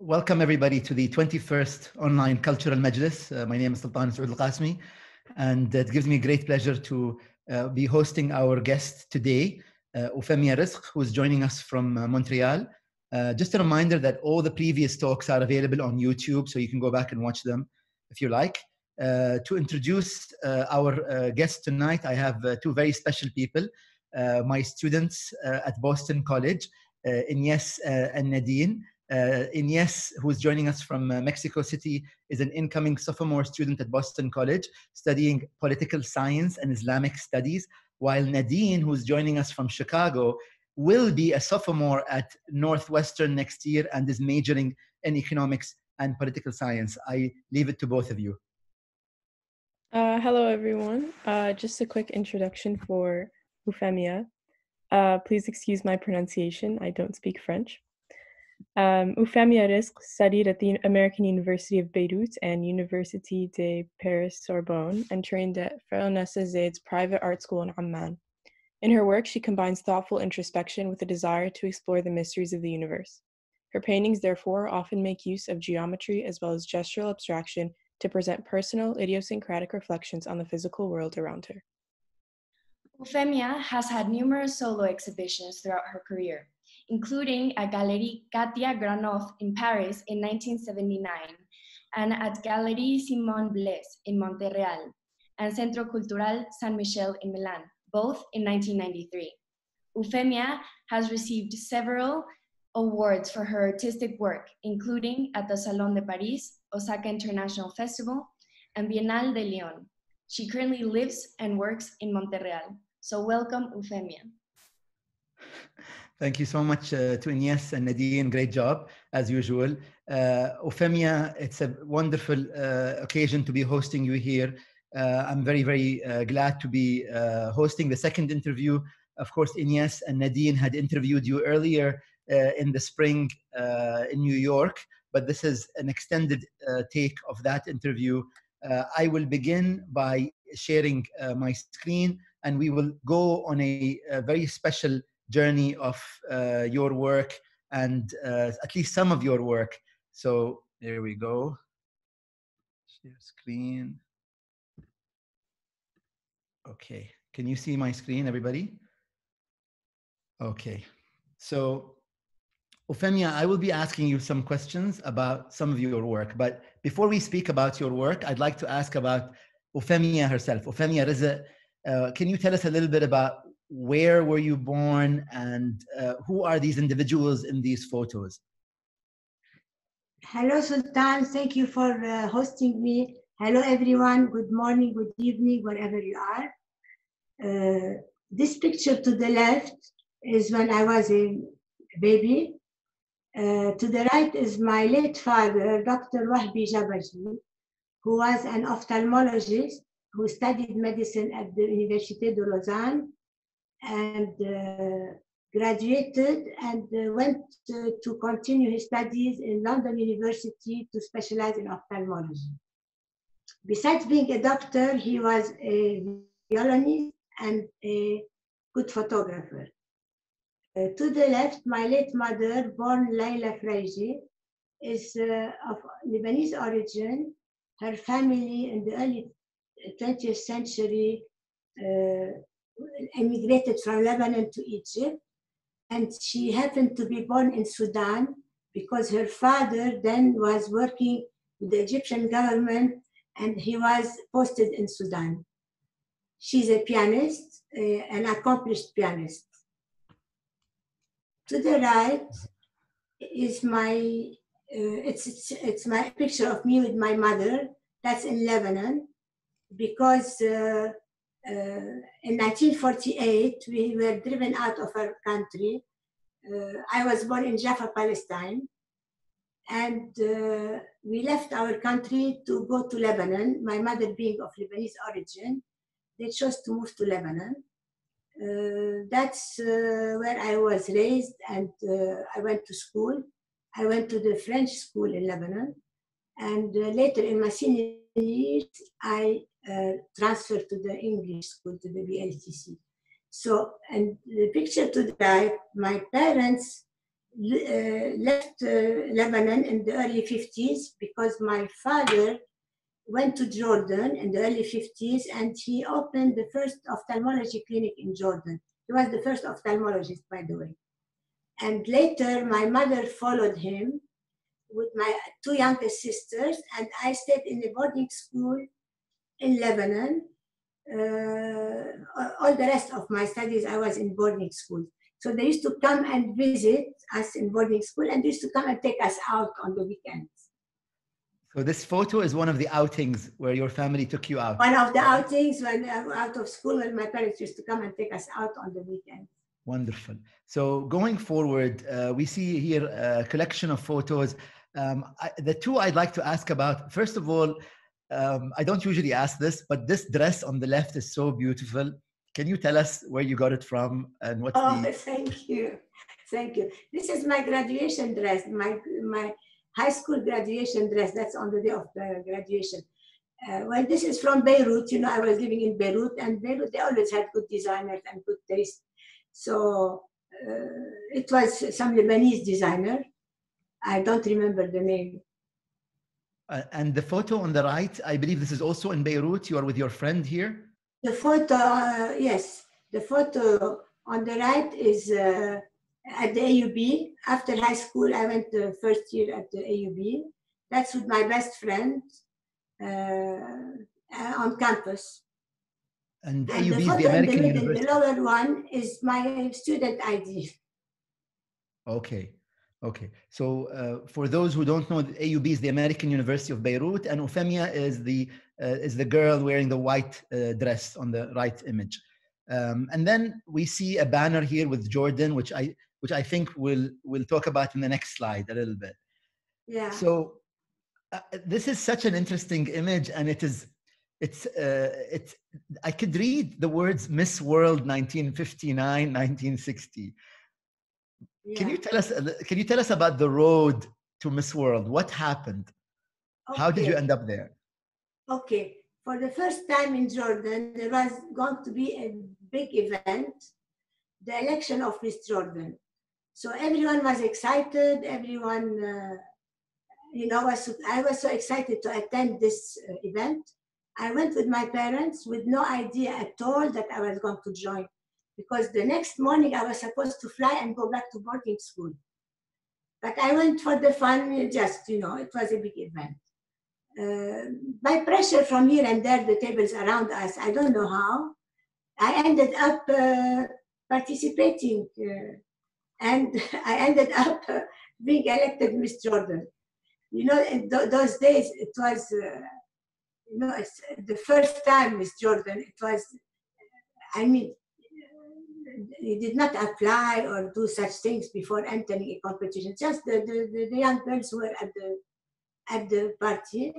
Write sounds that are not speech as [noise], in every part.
welcome everybody to the 21st online cultural majlis. Uh, my name is Sultan Sooud Al-Qasmi and it gives me great pleasure to uh, be hosting our guest today, uh, Rizk, who is joining us from uh, Montreal. Uh, just a reminder that all the previous talks are available on YouTube, so you can go back and watch them if you like. Uh, to introduce uh, our guest tonight, I have two very special people, my students at Boston College, Ines and Nadine. Uh, Ines, who is joining us from uh, Mexico City, is an incoming sophomore student at Boston College studying political science and Islamic studies, while Nadine, who's joining us from Chicago, will be a sophomore at Northwestern next year and is majoring in economics and political science. I leave it to both of you. Uh, hello, everyone. Uh, just a quick introduction for Ufemia. Uh, please excuse my pronunciation. I don't speak French. Um, Rizk studied at the American University of Beirut and Université de Paris Sorbonne and trained at Fahrelnissa Zeid's private art school in Amman. In her work, she combines thoughtful introspection with a desire to explore the mysteries of the universe. Her paintings, therefore, often make use of geometry as well as gestural abstraction to present personal, idiosyncratic reflections on the physical world around her. Ufemia has had numerous solo exhibitions throughout her career, including at Galerie Katia Granoff in Paris in 1979 and at Galerie Simon Blais in Montreal and Centro Cultural San Michel in Milan, both in 1993. Ufemia has received several awards for her artistic work, including at the Salon de Paris, Osaka International Festival, and Biennale de Lyon. She currently lives and works in Montreal. So welcome, Ufemia. [laughs] Thank you so much uh, to Ines and Nadine. Great job, as usual. Uh, it's a wonderful uh, occasion to be hosting you here. Uh, I'm very, very uh, glad to be uh, hosting the second interview. Of course, Ines and Nadine had interviewed you earlier uh, in the spring in New York, but this is an extended take of that interview. I will begin by sharing my screen and we will go on a, a very special journey of uh, your work and uh, at least some of your work. So there we go. Share screen. Okay, can you see my screen, everybody? Okay, so Ufemia, I will be asking you some questions about some of your work, but before we speak about your work, I'd like to ask about Ufemia herself. Ufemia Rizk, uh, can you tell us a little bit about where were you born and uh, who are these individuals in these photos? Hello, Sultan. Thank you for uh, hosting me. Hello, everyone. Good morning, good evening, wherever you are. Uh, this picture to the left is when I was a baby. Uh, to the right is my late father, Dr. Wahbi Jabaji, who was an ophthalmologist who studied medicine at the Université de Lausanne and uh, graduated and uh, went to, to continue his studies in London University to specialize in ophthalmology. Besides being a doctor, he was a violinist and a good photographer. Uh, to the left, my late mother, born Laila Fraiji, is uh, of Lebanese origin. Her family in the early 20th century uh, emigrated from Lebanon to Egypt. And she happened to be born in Sudan because her father then was working with the Egyptian government and he was posted in Sudan. She's a pianist, uh, an accomplished pianist. To the right is my, uh, it's, it's, it's my picture of me with my mother. That's in Lebanon because uh, in 1948, we were driven out of our country. Uh, I was born in Jaffa, Palestine. And uh, we left our country to go to Lebanon. My mother being of Lebanese origin, they chose to move to Lebanon. Uh, that's uh, where I was raised and uh, I went to school. I went to the French school in Lebanon. And later in my senior years, I uh, transferred to the English school, to the BLTC. So, and the picture to the right, my parents left uh, Lebanon in the early 50s because my father went to Jordan in the early 50s and he opened the first ophthalmology clinic in Jordan. He was the first ophthalmologist, by the way. And later, my mother followed him with my two youngest sisters, and I stayed in a boarding school in Lebanon. Uh, all the rest of my studies, I was in boarding school. So they used to come and visit us in boarding school, and they used to come and take us out on the weekends. So this photo is one of the outings where your family took you out. One of the outings when I was out of school, when my parents used to come and take us out on the weekends. Wonderful. So going forward, uh, we see here a collection of photos. Um, I, the two I'd like to ask about, first of all, um, I don't usually ask this, but this dress on the left is so beautiful. Can you tell us where you got it from and what's oh, the... [laughs] thank you. Thank you. This is my graduation dress, my, my high school graduation dress. That's on the day of the graduation. Uh, well, this is from Beirut. You know, I was living in Beirut, and Beirut, they always had good designers and good taste. So uh, it was some Lebanese designer. I don't remember the name. Uh, and the photo on the right, I believe this is also in Beirut. You are with your friend here? The photo, uh, yes. The photo on the right is uh, at the AUB. After high school, I went the first year at the AUB. That's with my best friend uh, on campus. And, and AUB the is the American the, University. The lower one is my student ID. Okay. Okay, so uh, for those who don't know, AUB is the American University of Beirut, and Ufemia is the uh, is the girl wearing the white uh, dress on the right image. Um, and then we see a banner here with Jordan, which I which I think we'll we'll talk about in the next slide a little bit. Yeah. So uh, this is such an interesting image, and it is it's uh, it's I could read the words Miss World 1959 1960. Yeah. Can you tell us can you tell us about the road to Miss World? What happened? Okay. How did you end up there? Okay. For the first time in Jordan, there was going to be a big event, the election of Miss Jordan. So everyone was excited. Everyone, uh, you know, was, I was so excited to attend this uh, event. I went with my parents with no idea at all that I was going to join because the next morning I was supposed to fly and go back to boarding school. But I went for the fun, just, you know, it was a big event. Uh, by pressure from here and there, the tables around us, I don't know how, I ended up uh, participating uh, and [laughs] I ended up uh, being elected Miss Jordan. You know, in th- those days it was, uh, you know, the first time Miss Jordan. It was, I mean, you did not apply or do such things before entering a competition. Just the, the, the young girls were at the at the party,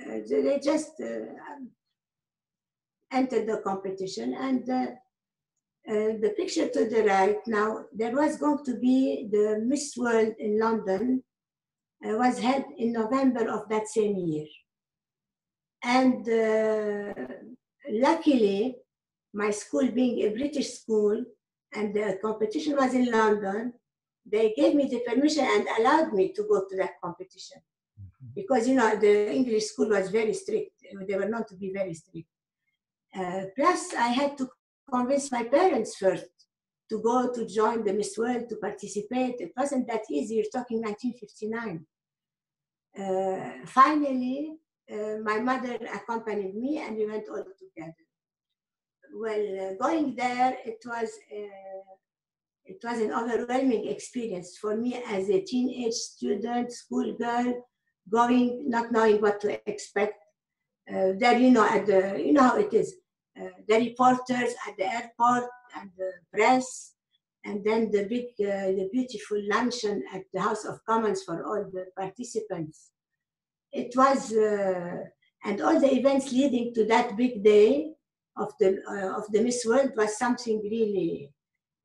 uh, they just uh, entered the competition and uh, uh, the picture to the right now, there was going to be the Miss World in London, uh, was held in November of that same year. And uh, luckily, my school being a British school and the competition was in London, they gave me the permission and allowed me to go to that competition. Mm-hmm. Because, you know, the English school was very strict. They were known to be very strict. Uh, plus, I had to convince my parents first to go to join the Miss World to participate. It wasn't that easy. You're talking 1959. Uh, finally, uh, my mother accompanied me and we went all together. Well, uh, going there, it was uh, it was an overwhelming experience for me as a teenage student, schoolgirl, going not knowing what to expect. Uh, there, you know, at the you know how it is uh, the reporters at the airport and the press, and then the big, uh, the beautiful luncheon at the House of Commons for all the participants. It was, uh, and all the events leading to that big day of the of the Miss World was something really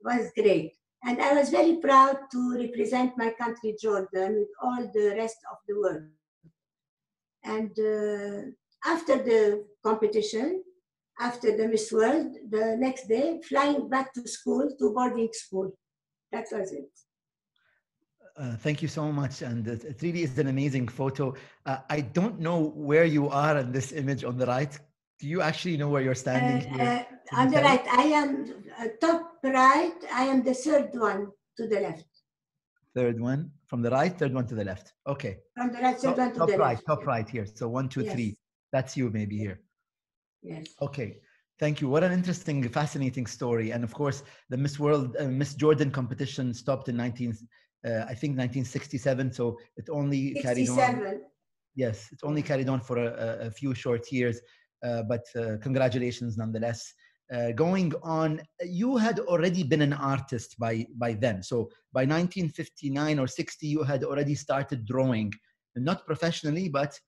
was great. And I was very proud to represent my country, Jordan, with all the rest of the world. And uh, after the competition, after the Miss World, the next day, flying back to school, to boarding school. That was it. Uh, thank you so much. And it, it really is an amazing photo. Uh, I don't know where you are in this image on the right. Do you actually know where you're standing Uh, here? uh, on the right, I am uh, top right. I am the third one to the left. Third one from the right, third one to the left. Okay. From the right, third Top, one to top the right, left. top right here. So one, two, three. Yes. That's you maybe here. Yes. Okay. Thank you. What an interesting, fascinating story. And of course, the Miss World, uh, Miss Jordan competition stopped in 19, uh, I think 1967. So it only carried on. 67. Yes, it only carried on for a, a- few short years, but uh, congratulations nonetheless. Uh, going on, you had already been an artist by by then. So by 1959 or 60, you had already started drawing, not professionally, but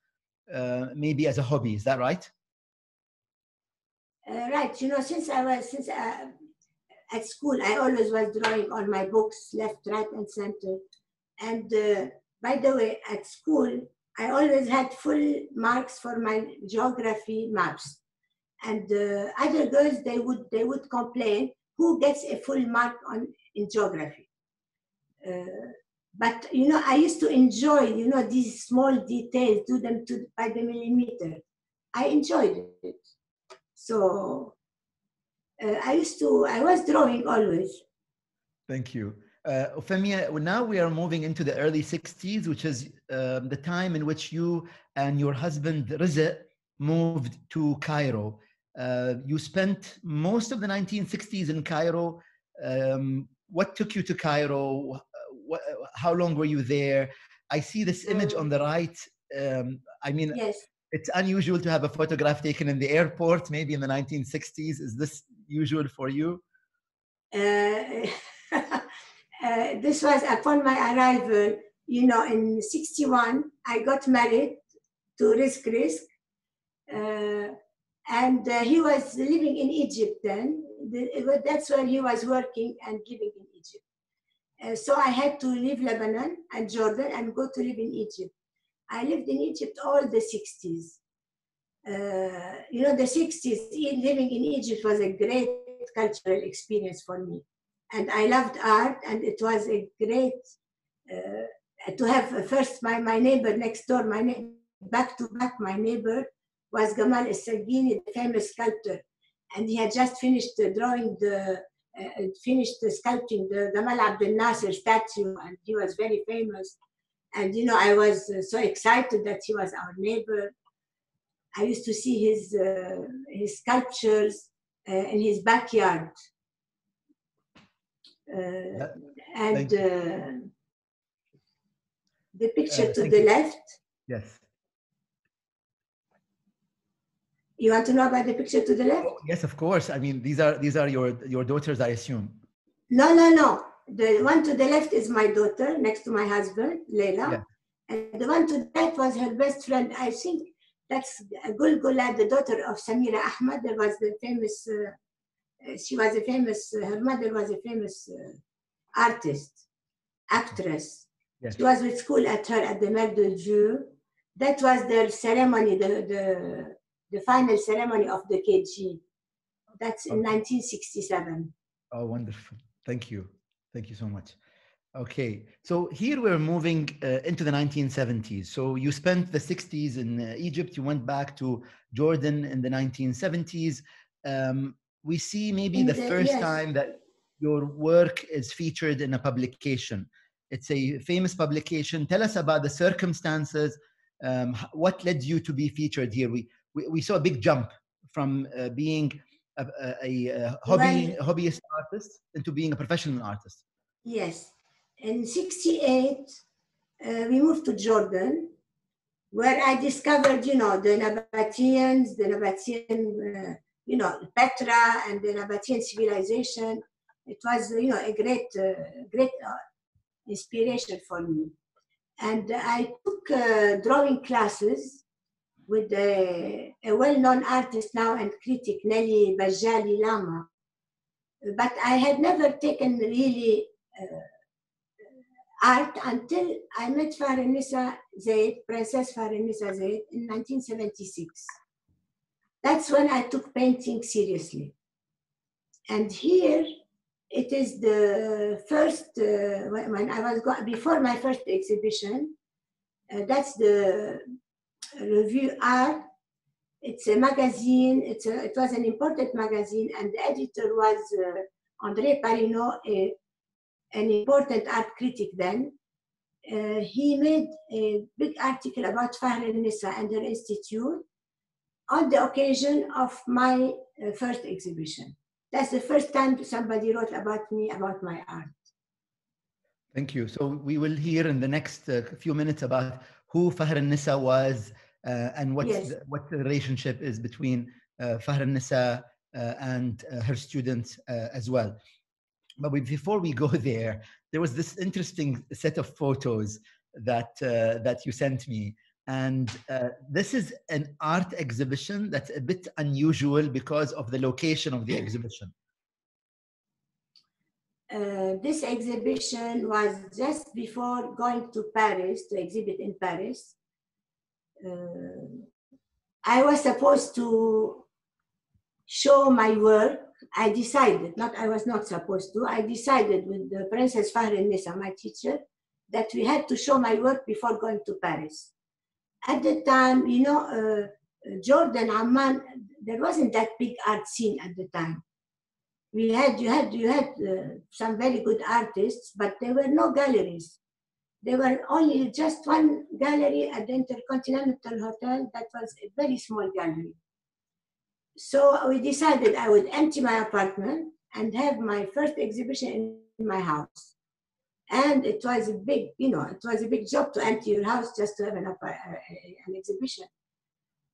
uh, maybe as a hobby. Is that right? Uh, right. You know, since I was since uh, at school, I always was drawing on my books, left, right, and center. And uh, by the way, at school, I always had full marks for my geography maps. And uh, other girls, they would they would complain who gets a full mark on in geography. Uh, but you know, I used to enjoy you know these small details, do them to by the millimeter. I enjoyed it. So uh, I used to, I was drawing always. Thank you. Uh, Ufemia, now we are moving into the early 60s, which is um, the time in which you and your husband Rizk moved to Cairo. Uh, you spent most of the 1960s in Cairo. Um, what took you to Cairo? What, how long were you there? I see this image on the right. Um, I mean, Yes, it's unusual to have a photograph taken in the airport, maybe in the 1960s. Is this usual for you? uh, [laughs] uh, this was upon my arrival, you know, in 61, I got married to Rizk Rizk. Uh, and uh, he was living in Egypt then. The- that's where he was working and living in Egypt. Uh, so I had to leave Lebanon and Jordan and go to live in Egypt. I lived in Egypt all the 60s. Uh, you know, the 60s, e- living in Egypt was a great cultural experience for me. And I loved art, and it was a great uh, to have uh, first my, my neighbor next door, my ne- back to back, my neighbor was Gamal El-Sagini, the famous sculptor. And he had just finished uh, drawing the, uh, finished the sculpting the Gamal Abdel Nasser statue, and he was very famous. And you know, I was uh, so excited that he was our neighbor. I used to see his uh, his sculptures uh, in his backyard. Uh, That- and uh, the picture Uh, to the you. left, Yes. you want to know about the picture to the left? Oh, yes, of course. I mean, these are these are your your daughters, I assume. No, no, no. The one to the left is my daughter next to my husband, Leila. Yeah. And the one to the right was her best friend. I think that's Gulgula, the daughter of Samira Ahmad. There was the famous, uh, uh, she was a famous, her mother was a famous uh, artist, actress. Yes. She was with school at her at the Mère de Dieu. That was their ceremony, the, the, the final ceremony of the KG. That's in Okay. 1967. Oh, wonderful. Thank you. Thank you so much. Okay, so here we're moving uh, into the 1970s. So you spent the 60s in uh, Egypt, you went back to Jordan in the 1970s. Um, we see maybe the the- first yes. time that your work is featured in a publication. It's a famous publication. Tell us about the circumstances. Um, what led you to be featured here? We, we, we saw a big jump from uh, being a, a, a hobby, Well- hobbyist artist into being a professional artist. Yes. In 68, uh, we moved to Jordan, where I discovered, you know, the Nabateans, the Nabatean, uh, you know, Petra and the Nabatean civilization. It was, you know, a great, uh, great uh, inspiration for me. And I took uh, drawing classes with a, a well-known artist now and critic, Nelly Bajali Lama. But I had never taken really art until I met Fahrelnissa Zeid, Princess Fahrelnissa Zeid, in 1976. That's when I took painting seriously. And here it is the first, uh, when I was, go- before my first exhibition, uh, that's the review art. It's a magazine, it's a, it was an important magazine, and the editor was uh, André Parino, a, an important art critic then. Uh, he made a big article about Fahrelnissa and her institute on the occasion of my uh, first exhibition. That's the first time somebody wrote about me, about my art. Thank you. So we will hear in the next uh, few minutes about who Fahrelnissa was uh, and what's Yes. the, what the relationship is between uh, Fahrelnissa uh, and uh, her students uh, as well. But we, before we go there, there was this interesting set of photos that uh, that you sent me, and uh, this is an art exhibition that's a bit unusual because of the location of the exhibition. Uh, this exhibition was just before going to Paris to exhibit in Paris. Uh, I was supposed to show my work. I decided, not I was not supposed to, I decided with the Princess Fahr Nisa, my teacher, that we had to show my work before going to Paris. At the time, you know, uh, Jordan, Amman, there wasn't that big art scene at the time. We had you had you had uh, some very good artists but there were no galleries. There were only just one gallery at the intercontinental hotel that was a very small gallery. So we decided i would empty my apartment and have my first exhibition in my house and it was a big you know it was a big job to empty your house just to have an, apa- an exhibition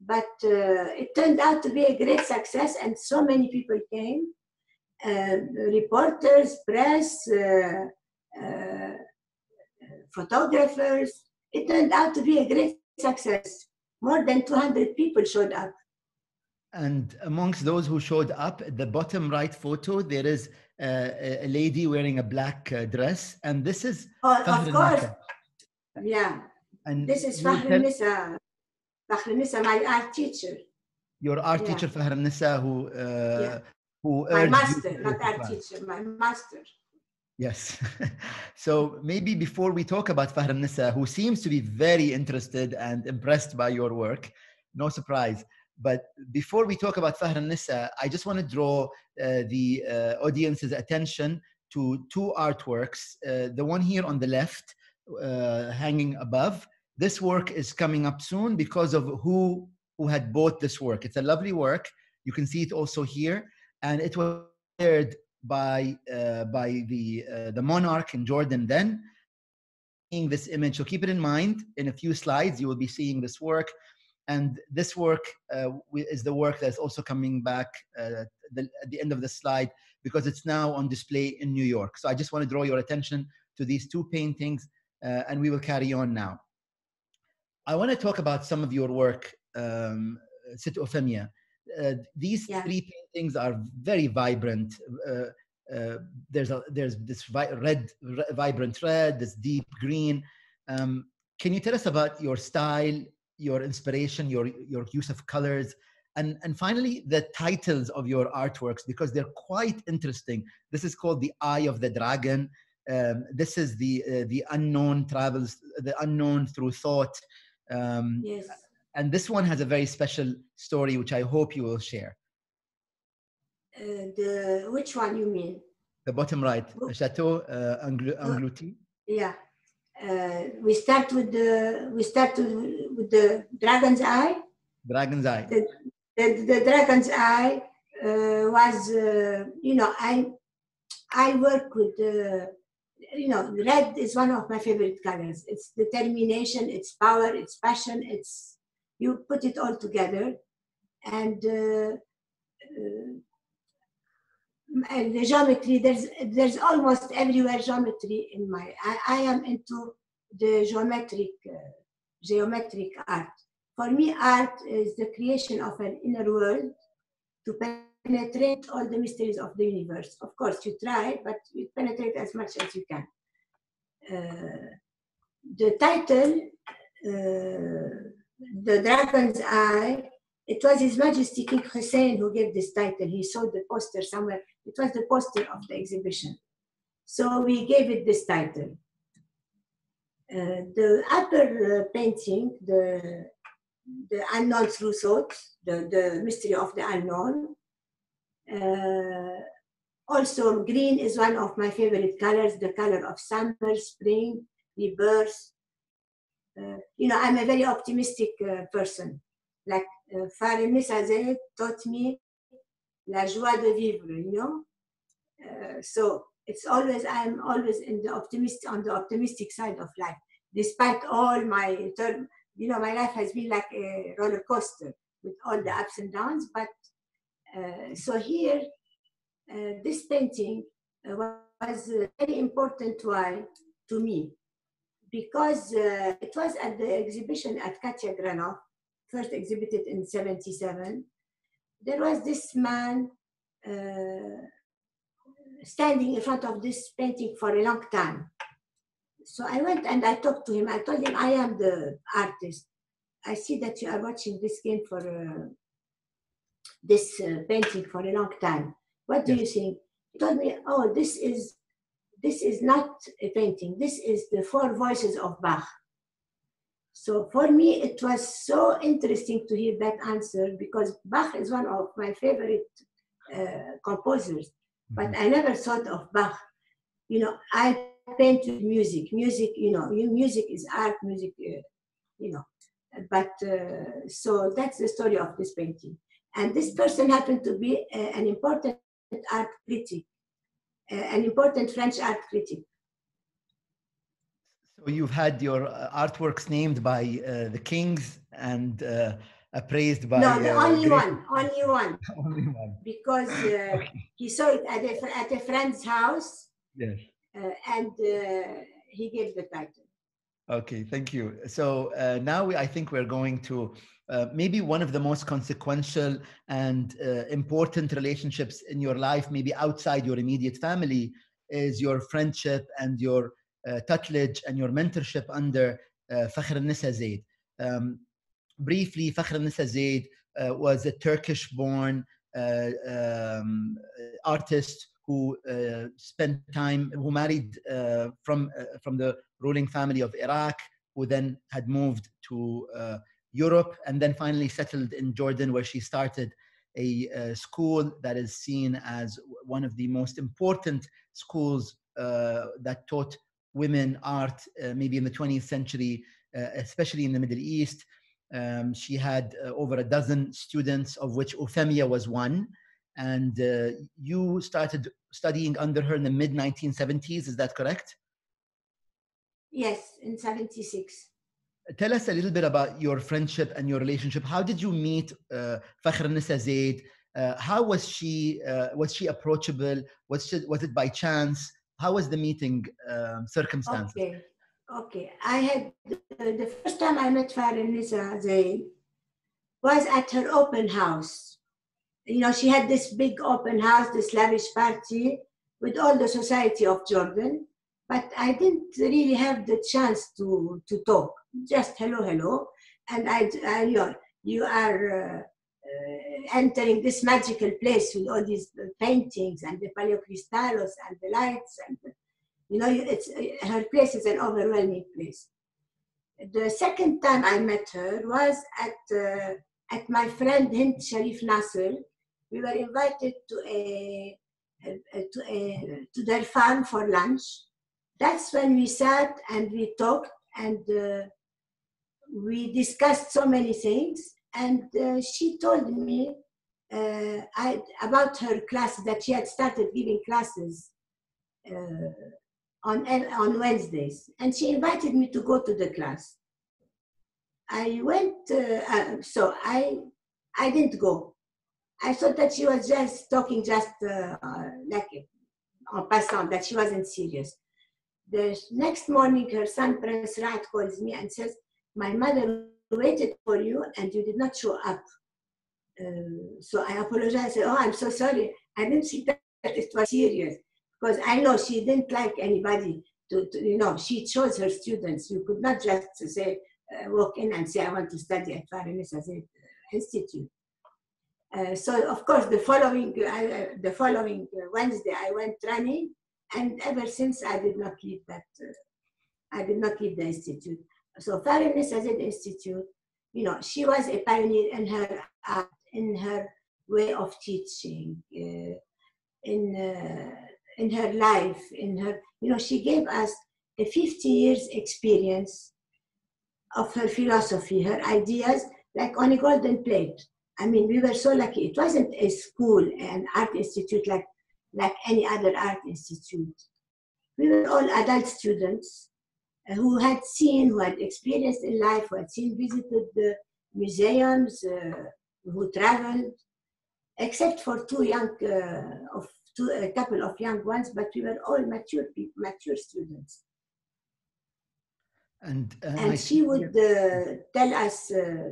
but uh, it turned out to be a great success and so many people came uh, reporters, press, uh, uh, photographers. It turned out to be a great success. More than 200 people showed up. And amongst those who showed up, the bottom right photo, there is uh, a a lady wearing a black uh, dress, and this is Oh, Fahr of course, yeah. And This is Fahr Nisa, Fahr Nisa, my art teacher, your art Yeah. teacher Fahr Nisa, who uh, Yeah. who my master, not art teacher, my master. Yes. [laughs] so maybe before we talk about Fahr Nisa, who seems to be very interested and impressed by your work, no surprise. But before we talk about Fahr Nisa, I just want to draw uh, the uh, audience's attention to two artworks. Uh, the one here on the left, hanging above. This work is coming up soon because of who who had bought this work. It's a lovely work. You can see it also here, and it was shared by uh, by the uh, the monarch in Jordan then. Seeing this image, so keep it in mind. In a few slides, you will be seeing this work, and this work uh, is the work that's also coming back uh, the, at the end of the slide because it's now on display in New York. So I just want to draw your attention to these two paintings, uh, and we will carry on now. I want to talk about some of your work, um, Sit Ufemia. Uh, these Yeah. three paintings are very vibrant. Uh, uh, there's a, there's this vi- red, re- vibrant red, this deep green. Um, can you tell us about your style, your inspiration, your your use of colors, and and finally the titles of your artworks because they're quite interesting. This is called the Eye of the Dragon. Um, this is the uh, the unknown travels, the unknown through thought. Um, Yes. and this one has a very special story, which I hope you will share. Uh, the which one you mean? The bottom right. Chateau uh, Angl-. Anglouti. Yeah. Uh, we start with the we start with the dragon's eye. Dragon's Eye. The, the, the dragon's eye uh, was uh, you know I I work with uh, you know red is one of my favorite colors. It's determination, it's power, it's passion. It's you put it all together, and. Uh, uh, and the geometry there's there's almost everywhere geometry in my i, I am into the geometric uh, geometric art for me art is the creation of an inner world to penetrate all the mysteries of the universe of course you try but you penetrate as much as you can uh, the title uh, the dragon's eye it was His Majesty King Hussein who gave this title. He saw the poster somewhere. It was the poster of the exhibition. So we gave it this title. Uh, the upper uh, painting, the, the unknown through thought, the, the mystery of the unknown. Uh, also, green is one of my favorite colors, the color of summer, spring, rebirth. Uh, you know, I'm a very optimistic uh, person. Like uh, Farid taught me la joie de vivre, you know. Uh, so it's always I'm always in the on the optimistic side of life, despite all my. You know, my life has been like a roller coaster with all the ups and downs. But uh, so here, uh, this painting uh, was very important why to me because uh, it was at the exhibition at Katia Granoff, first exhibited in 77. There was this man uh, standing in front of this painting for a long time. So I went and I talked to him. I told him, I am the artist. I see that you are watching this game for uh, this uh, painting for a long time. What do yes. you think? He told me, oh, this is this is not a painting. This is the four voices of Bach. So for me, it was so interesting to hear that answer because Bach is one of my favorite uh, composers but mm-hmm. I never thought of Bach. You know, I painted music. Music, you know, music is art. Music, uh, you know. But uh, so that's the story of this painting. And this person happened to be uh, an important art critic, uh, an important French art critic. So you've had your uh, artworks named by uh, the kings and appraised by no the uh, only one only one. [laughs] Only one. Because uh, [laughs] okay. he saw it at a, at a friend's house. Yes. Uh, and uh, he gave the title. Okay thank you. So uh, now we, i think we're going to uh, maybe one of the most consequential and important relationships in your life maybe outside your immediate family is your friendship and your tutelage and your mentorship under uh, Fakhr Nisa Zaid. Um, briefly, Fakhr Nisa Zaid uh, was a Turkish-born uh, um, artist who uh, spent time, who married uh, from uh, from the ruling family of Iraq, who then had moved to uh, Europe and then finally settled in Jordan, where she started a, a school that is seen as one of the most important schools that taught women art, maybe in the 20th century, especially in the Middle East. Um, she had uh, over a dozen students, of which Ufemia was one. And uh, you started studying under her in the mid 1970s, is that correct? Yes, in 76. Tell us a little bit about your friendship and your relationship. How did you meet uh, Fakhr Nisa Zaid? Uh, how was she? Uh, was she approachable? Was, she, was it by chance? How was the meeting um, circumstances? Okay. Okay, I had the first time I met Farin Nisa Zain was at her open house. You know, she had this big open house, this lavish party with all the society of Jordan, but I didn't really have the chance to, to talk. Just hello, hello. And I, I you, know, you are uh, entering this magical place with all these paintings and the paleocrystallos and the lights and the, you know, it's, her place is an overwhelming place. The second time I met her was at, uh, at my friend Hind Sharif Nasser. We were invited to, a, a, a, to, a, to their farm for lunch. That's when we sat and we talked and uh, we discussed so many things. And uh, she told me uh, I, about her class that she had started giving classes uh, on, on Wednesdays, and she invited me to go to the class. I went, uh, uh, so I, I didn't go. I thought that she was just talking just uh, like en passant, that she wasn't serious. The next morning, her son, Prince Raad, calls me and says, my mother waited for you and you did not show up. Uh, so I apologize. Oh, I'm so sorry. I didn't see that it was serious because I know she didn't like anybody to, to, you know, she chose her students. You could not just say, uh, walk in and say, I want to study at Farin Institute. Uh, so of course the following uh, the following Wednesday I went running, and ever since I did not leave that. I did not leave the institute. So Farid Nisa Institute, you know, she was a pioneer in her art, in her way of teaching, uh, in uh, in her life, in her, you know, she gave us a 50 years experience of her philosophy, her ideas, like on a golden plate. I mean, we were so lucky. It wasn't a school, an art institute like, like any other art institute. We were all adult students who had seen, who had experienced in life, who had seen, visited the museums, uh, who traveled, except for two young, uh, of two, a couple of young ones, but we were all mature people, mature students. And, uh, and she would uh, tell us uh,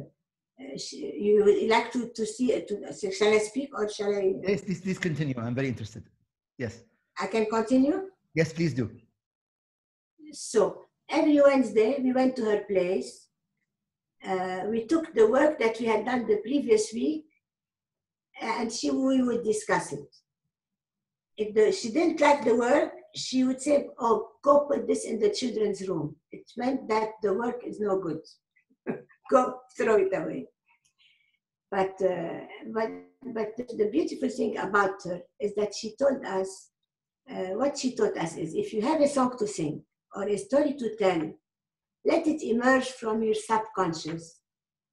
she, you would like to, to see. To, shall I speak or shall I? Yes, please, please continue. I'm very interested. Yes. I can continue? Yes, please do. So every Wednesday we went to her place. Uh, we took the work that we had done the previous week and she we would discuss it. If the, she didn't like the work, she would say, oh, go put this in the children's room. It meant that the work is no good. [laughs] go throw it away. But, uh, but, but the beautiful thing about her is that she told us, uh, what she taught us is if you have a song to sing or a story to tell, let it emerge from your subconscious.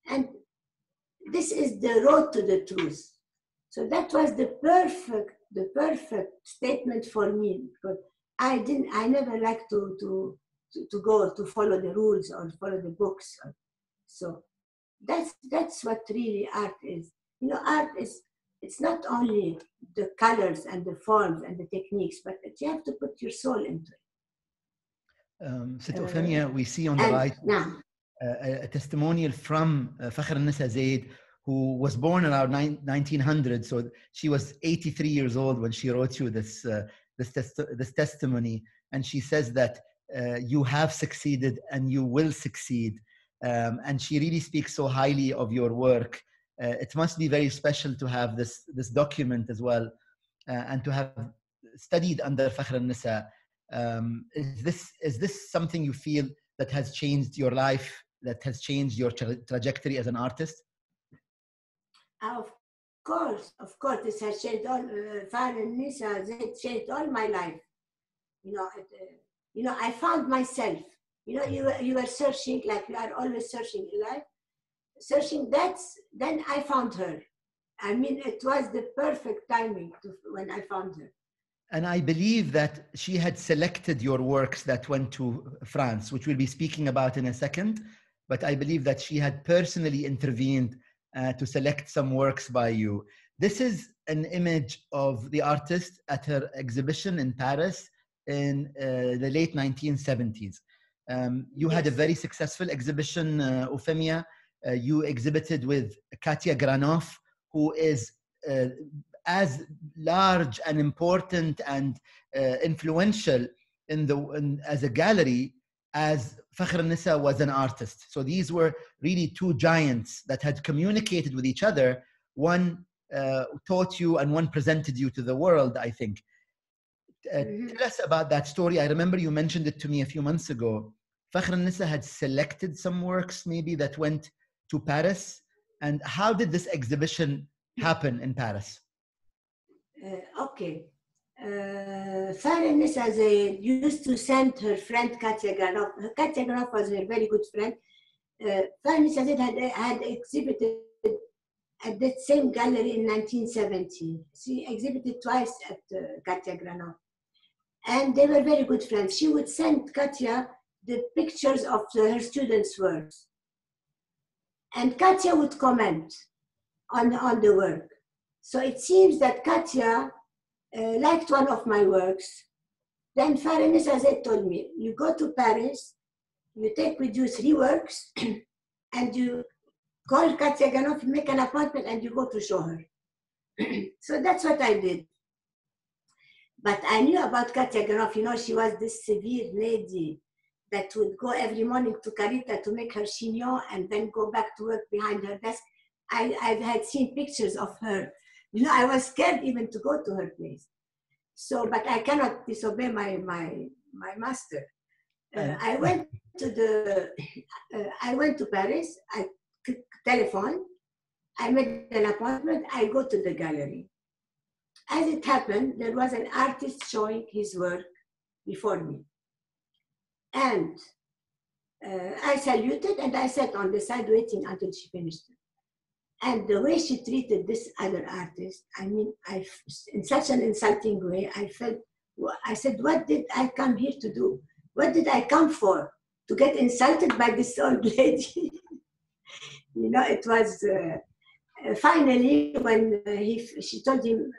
And this is the road to the truth. So that was the perfect, the perfect statement for me because I didn't, I never like to, to, to, to go to follow the rules or follow the books. So that's, that's what really art is. You know, art is, it's not only the colors and the forms and the techniques, but you have to put your soul into it. Um, uh, we see on the right a, a, testimonial from uh, Fakhr Nisa Zaid, who was born around 1900. So she was 83 years old when she wrote you this, uh, this, this testimony. And she says that uh, you have succeeded and you will succeed. Um, and she really speaks so highly of your work. Uh, it must be very special to have this, this document as well uh, and to have studied under Fakhr al-Nisa. Um, is, this, is this something you feel that has changed your life, that has changed your tra trajectory as an artist? Of course, of course, this has changed all, uh, Fakhr al-Nisa, they changed all my life. You know, it, uh, you know, I found myself. You know, you, you were searching like you are always searching in life. Searching, that's, then I found her. I mean, it was the perfect timing to, when I found her. And I believe that she had selected your works that went to France, which we'll be speaking about in a second. But I believe that she had personally intervened uh, to select some works by you. This is an image of the artist at her exhibition in Paris in uh, the late 1970s. Um, you yes. had a very successful exhibition, uh, Ufemia. Uh, you exhibited with Katia Granoff, who is uh, as large and important and uh, influential in the in, as a gallery as Fakhr Nisa was an artist. So these were really two giants that had communicated with each other. One uh, taught you and one presented you to the world, I think. Uh, mm-hmm. Tell us about that story. I remember you mentioned it to me a few months ago. Fakhr Nisa had selected some works maybe that went to Paris. And how did this exhibition happen in Paris? Uh, okay uh, as a used to send her friend Katia Granoff. Katia Granoff was her very good friend. Uh, it had, had exhibited at that same gallery in 1970. She exhibited twice at uh, Katia Granoff. And they were very good friends. She would send Katia the pictures of the, her students' works. And Katia would comment on, on the work. So it seems that Katia uh, liked one of my works. Then Nisa Zaid told me, you go to Paris, you take with you three works, [clears throat] and you call Katia Granoff, make an appointment, and you go to show her. [clears throat] so that's what I did. But I knew about Katia Granoff, you know, she was this severe lady that would go every morning to Carita to make her chignon and then go back to work behind her desk. I, I had seen pictures of her. You know, I was scared even to go to her place. So, but I cannot disobey my my my master. Uh, I went to the, uh, I went to Paris. I telephone. I made an appointment. I go to the gallery. As it happened, there was an artist showing his work before me, and uh, I saluted and I sat on the side waiting until she finished. And the way she treated this other artist, I mean, I, in such an insulting way, I felt, I said, what did I come here to do? What did I come for? To get insulted by this old [laughs] lady? you know, it was uh, finally when uh, he, she told him,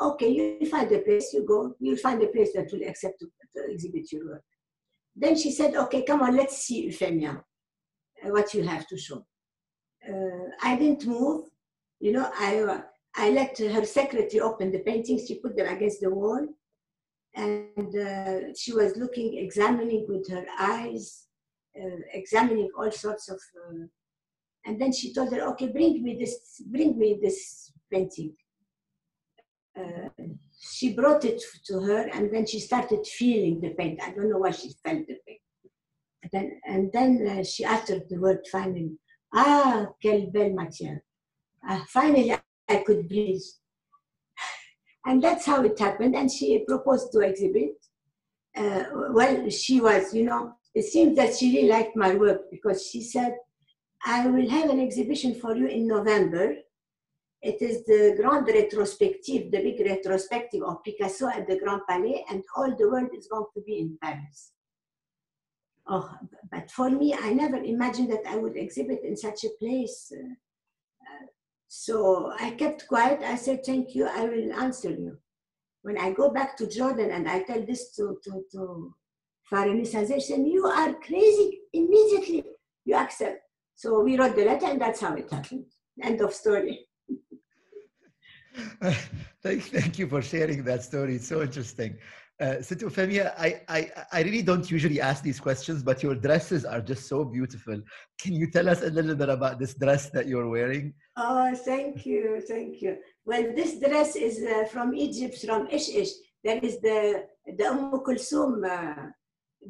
okay, you find a place, you go, you'll find a place that will accept to, to exhibit your work. Then she said, okay, come on, let's see Ufemia, uh, what you have to show. Uh, I didn't move. You know, I, uh, I let her secretary open the paintings. She put them against the wall. And uh, she was looking, examining with her eyes, uh, examining all sorts of. Uh, and then she told her, okay, bring me this, bring me this painting. Uh, she brought it to her and then she started feeling the paint. I don't know why she felt the paint. And then, and then she uttered the word finally, ah, quelle belle matière. Uh, finally, I could breathe. And that's how it happened. And she proposed to exhibit. Uh, well, she was, you know, it seems that she really liked my work because she said, I will have an exhibition for you in November it is the Grand Retrospective, the big retrospective of Picasso at the Grand Palais, and all the world is going to be in Paris. Oh, but for me, I never imagined that I would exhibit in such a place. Uh, so I kept quiet. I said, Thank you, I will answer you. When I go back to Jordan and I tell this to, to, to they said, You are crazy immediately. You accept. So we wrote the letter, and that's how it happened. End of story. [laughs] [laughs] thank, thank you for sharing that story. It's so interesting. Uh, so, Femia, I, I, I really don't usually ask these questions, but your dresses are just so beautiful. Can you tell us a little bit about this dress that you're wearing? Oh, thank you, thank you. Well, this dress is uh, from Egypt, from Ish Ish. That is the the Umm Kulsum, uh,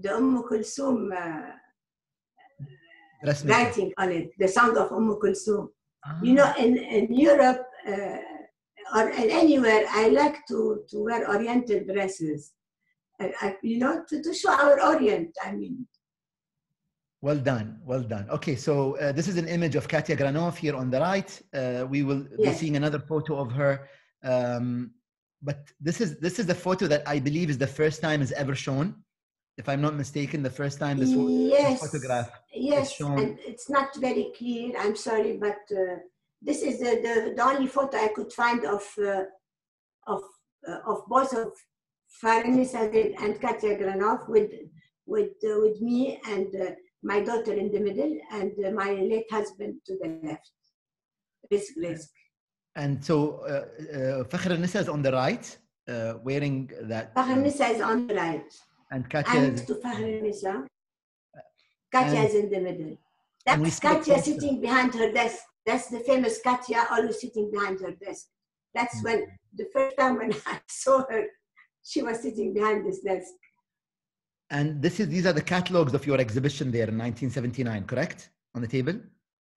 the Umm Kulsum uh, writing on it, the sound of Umm Kulsum. Ah. You know, in, in Europe, uh, or anywhere, I like to, to wear oriental dresses, I, I, you know, to, to show our Orient, I mean. Well done, well done. Okay, so uh, this is an image of Katia Granoff here on the right. Uh, we will yes. be seeing another photo of her. Um, but this is this is the photo that I believe is the first time is ever shown. If I'm not mistaken, the first time this, yes. this photograph yes, is shown. and it's not very clear. I'm sorry, but uh, this is the, the, the, only photo I could find of uh, of uh, of both of Fahrelnissa and Katia Granoff with with uh, with me and uh, my daughter in the middle and uh, my late husband to the left. Rizk Rizk. And so uh, uh, is on the right, wearing that. Fahrelnissa is on the right. And Katia. And to Fahrelnissa. Katia and, is in the middle. That's Katia sitting behind her desk. That's the famous Katia always sitting behind her desk. That's when mm-hmm. the first time when [laughs] I saw her, she was sitting behind this desk. And this is these are the catalogs of your exhibition there in 1979, correct? On the table?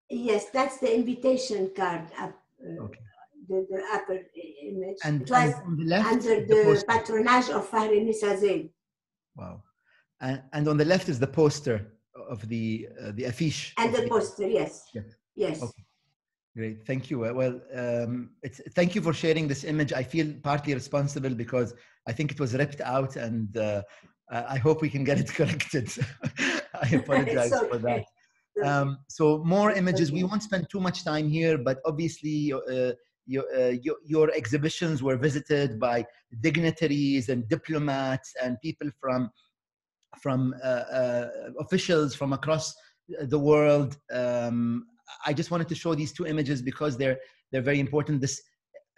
Yes, that's the invitation card up. Uh, okay. The, the upper image. And, it was and the left, under the, the patronage of Fahrelnissa Zeid. Wow. And, and on the left is the poster of the uh, the affiche. And the poster, yes. Yes. yes. Okay. Great, thank you. Well, um, it's, thank you for sharing this image. I feel partly responsible because I think it was ripped out, and uh, I hope we can get it [laughs] corrected. [laughs] I apologize okay. for that. Um, so more images. We won't spend too much time here, but obviously uh, your, uh, your, your, exhibitions were visited by dignitaries and diplomats and people from from uh, uh, officials from across the world. Um, I just wanted to show these two images because they're they're very important. This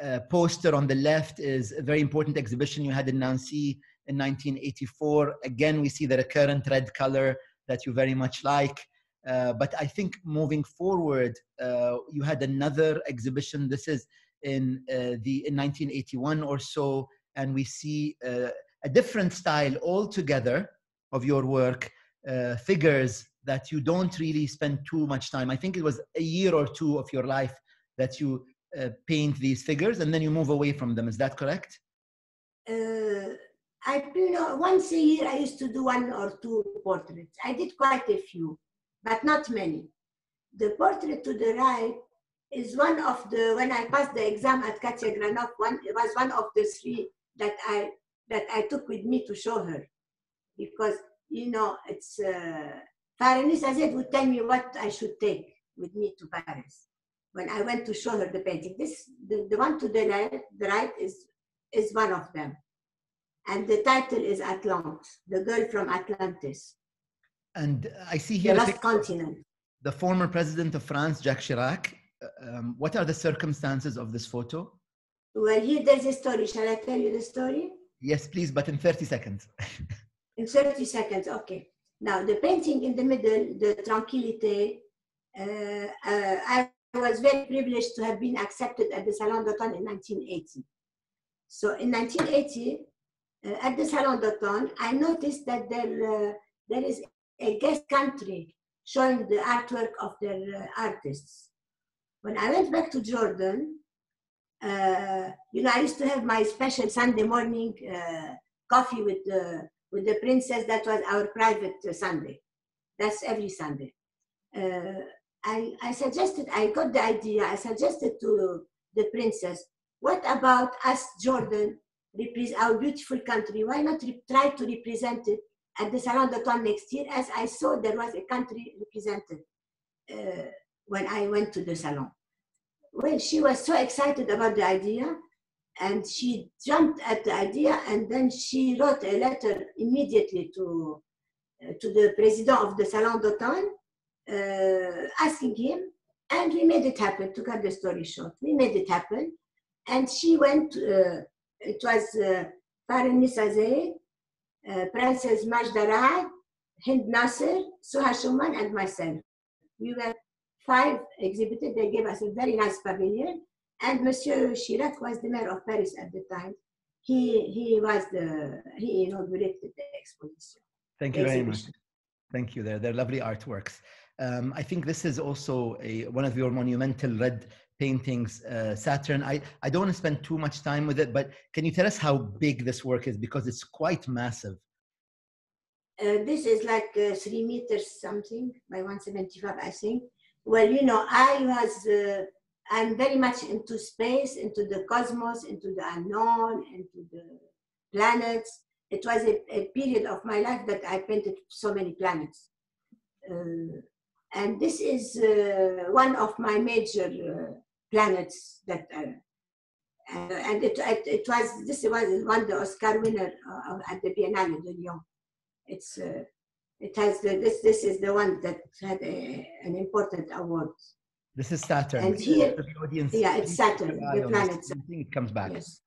uh, poster on the left is a very important exhibition you had in Nancy in 1984. Again, we see the recurrent red color that you very much like. Uh, but I think moving forward, uh, you had another exhibition. This is in uh, the in 1981 or so, and we see uh, a different style altogether of your work, uh, figures that you don't really spend too much time. I think it was a year or two of your life that you uh, paint these figures, and then you move away from them. Is that correct? Uh, I you know once a year I used to do one or two portraits. I did quite a few, but not many. The portrait to the right is one of the when I passed the exam at Katia Granoff, one it was one of the three that I that I took with me to show her, because you know it's uh, Fahrelnissa Zeid, would tell me what I should take with me to Paris when I went to show her the painting. This the, the one to the left, the right is is one of them, and the title is Atlantis, the girl from Atlantis, And I see here a lost continent. the former president of France, Jacques Chirac. Um, what are the circumstances of this photo? Well, here there's a story. Shall I tell you the story? Yes, please, but in 30 seconds. [laughs] In 30 seconds, okay. Now, the painting in the middle, the Tranquillité, uh, uh, I was very privileged to have been accepted at the Salon d'Automne in 1980. So in 1980, uh, at the Salon d'Automne, I noticed that there, uh, there is a guest country showing the artwork of their artists. When I went back to Jordan, uh, you know, I used to have my special Sunday morning uh, coffee with the with the princess. That was our private uh, Sunday. That's every Sunday. Uh, I, I suggested, I got the idea, I suggested to the princess, what about us, Jordan, our beautiful country? Why not try to represent it at the Salon d'Automne next year, as I saw there was a country represented uh, when I went to the Salon. Well, she was so excited about the idea and she jumped at the idea and then she wrote a letter immediately to, uh, to the president of the Salon d'Automne uh, asking him and we made it happen to cut the story short. We made it happen. And she went uh, it was uh, Fahrelnissa Zeid, uh, Princess Majda Hind Nasser, Suha Shuman and myself. We were five exhibited. They gave us a very nice pavilion and Monsieur Chirac was the mayor of Paris at the time. He he was the he inaugurated the exposition. Thank you very much. Thank you. They're, they're lovely artworks. Um, I think this is also a, one of your monumental red paintings, uh, Saturn. I, I don't want to spend too much time with it, but can you tell us how big this work is? Because it's quite massive. Uh, this is like uh, three meters something by 175, I think. Well, you know, I was I'm very much into space, into the cosmos, into the unknown, into the planets. It was a, a period of my life that I painted so many planets. Uh, and this is uh, one of my major uh, planets that uh, uh, and it, it, it was this was one the Oscar winner uh, at the Biennale de Lyon. It's it has the, this this is the one that had a, an important award. This is Saturn. And here- audience, yeah, it's Saturn, the planet I think it comes back. Yes.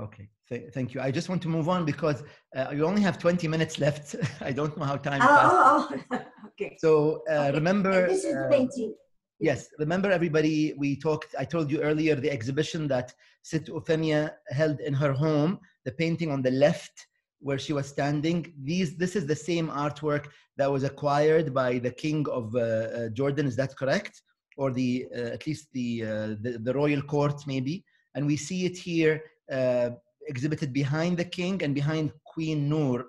Okay, Th- thank you. I just want to move on because uh, you only have 20 minutes left. [laughs] I don't know how time Oh, oh, oh. [laughs] okay. So uh, Okay. remember, And this is the uh, painting. Yes, remember everybody, we talked, I told you earlier the exhibition that Sit Ufemia held in her home, the painting on the left where she was standing. These, this is the same artwork that was acquired by the king of uh, uh, Jordan, is that correct? Or the, uh, at least the, uh, the, the royal court maybe. And we see it here uh, exhibited behind the king and behind Queen Noor.